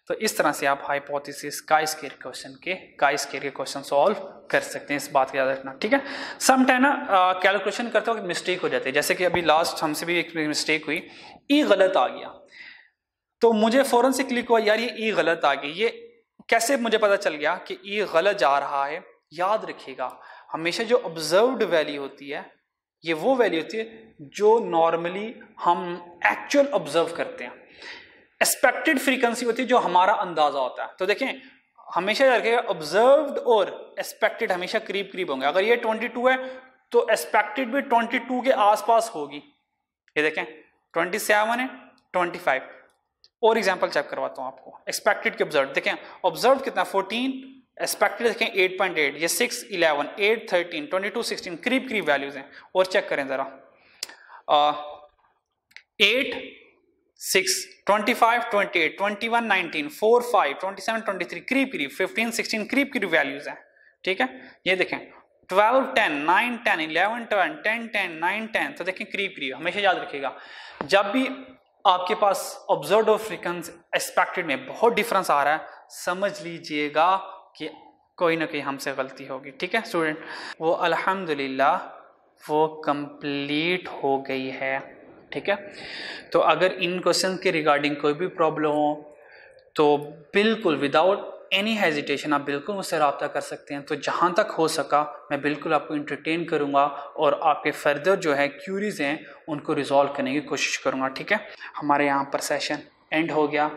तो इस तरह से आप हाइपोथेसिस का स्केयर क्वेश्चन के का स्केयर के क्वेश्चन सॉल्व कर सकते हैं इस बात का याद रखना। ठीक है? सम टाइम ना कैलकुलेशन करते वक्त मिस्टेक हो जाती है। जैसे कि अभी लास्ट हमसे भी एक मिस्टेक हुई। ई गलत आ गया। तो मुझे फ़ौरन से क्लिक हुआ, यार ये ई गलत आ गई। ये कैसे मुझे पता चल गया कि ई गलत जा रहा है? याद रखिएगा, हमेशा जो ऑब्जर्व्ड वैल्यू होती है, ये वो वैल्यू होती है जो नॉर्मली हम एक्चुअल ऑब्ज़र्व करते हैं। एक्सपेक्टेड फ्रीक्वेंसी होती है जो हमारा अंदाज़ा होता है। तो देखें, हमेशा याद रखिएगा ऑब्जर्व्ड और एक्सपेक्टेड हमेशा करीब करीब होंगे। अगर ये 22 है तो एक्सपेक्टेड भी 22 के आसपास होगी। ये देखें 27 है 25 और एग्जांपल चेक करवाता हूँ आपको। एक्सपेक्टेड के ऑब्ज़र्व देखें ऑब्ज़र्व कितना? 14 एक्सपेक्टेड देखें 8.8 ये 6 11 8 13 22 16 करीब करीब वैल्यूज़ हैं। और चेक करें जरा। Eight six twenty five twenty eight twenty one nineteen four five twenty seven twenty three करीब करीब फिफ्टीन सिक्सटीन करीब करीब वैल्यूज़ हैं। ठीक है? ये देखें twelve ten nine ten eleven twelve ten ten nine ten तो देखें करीब करीब, हमेशा याद रखिएगा। जब भी आपके पास ऑब्ज़र्व फ्रिक्वेंस एक्सपेक्टेड में बहुत डिफरेंस आ रहा है। समझ लीजिएगा कि कोई ना कोई हमसे गलती होगी, ठीक है स्टूडेंट वो अल्हम्दुलिल्लाह, वो कंप्लीट हो गई है, ठीक है? तो अगर इन क्वेश्चन के रिगार्डिंग कोई भी प्रॉब्लम हो तो बिल्कुल विदाउट एनी हेजिटेशन आप बिल्कुल मुझसे रबता कर सकते हैं। तो जहाँ तक हो सका, मैं बिल्कुल आपको इंटरटेन करूँगा और आपके फर्दर जो है क्यूरीज हैं, उनको रिजॉल्व करने की कोशिश करूँगा, ठीक है? हमारे यहाँ पर सेशन एंड हो गया।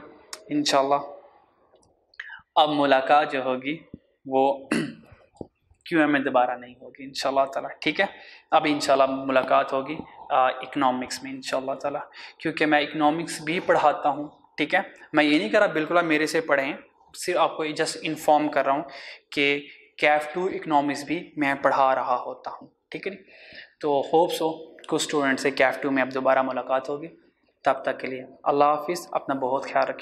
इन अब मुलाकात जो होगी, वो क्यों एम में दोबारा नहीं होगी इन ताला, ठीक है? अब इन मुलाकात होगी इकनॉमिक्स में इन ताला। क्योंकि मैं इकनॉमिक्स भी पढ़ाता हूँ, ठीक है? मैं ये नहीं कर रहा, बिल्कुल आप मेरे से पढ़ें सिर्फ़ आपको जस्ट इन्फॉर्म कर रहा हूँ कि कैफ टू इकनॉमिक्स भी मैं पढ़ा रहा होता हूँ, ठीक है तो होप्स हो कुछ स्टूडेंट से कैफ टू में अब दोबारा मुलाकात होगी। तब तक के लिए अल्लाह हाफिज़, अपना बहुत ख्याल रखिए।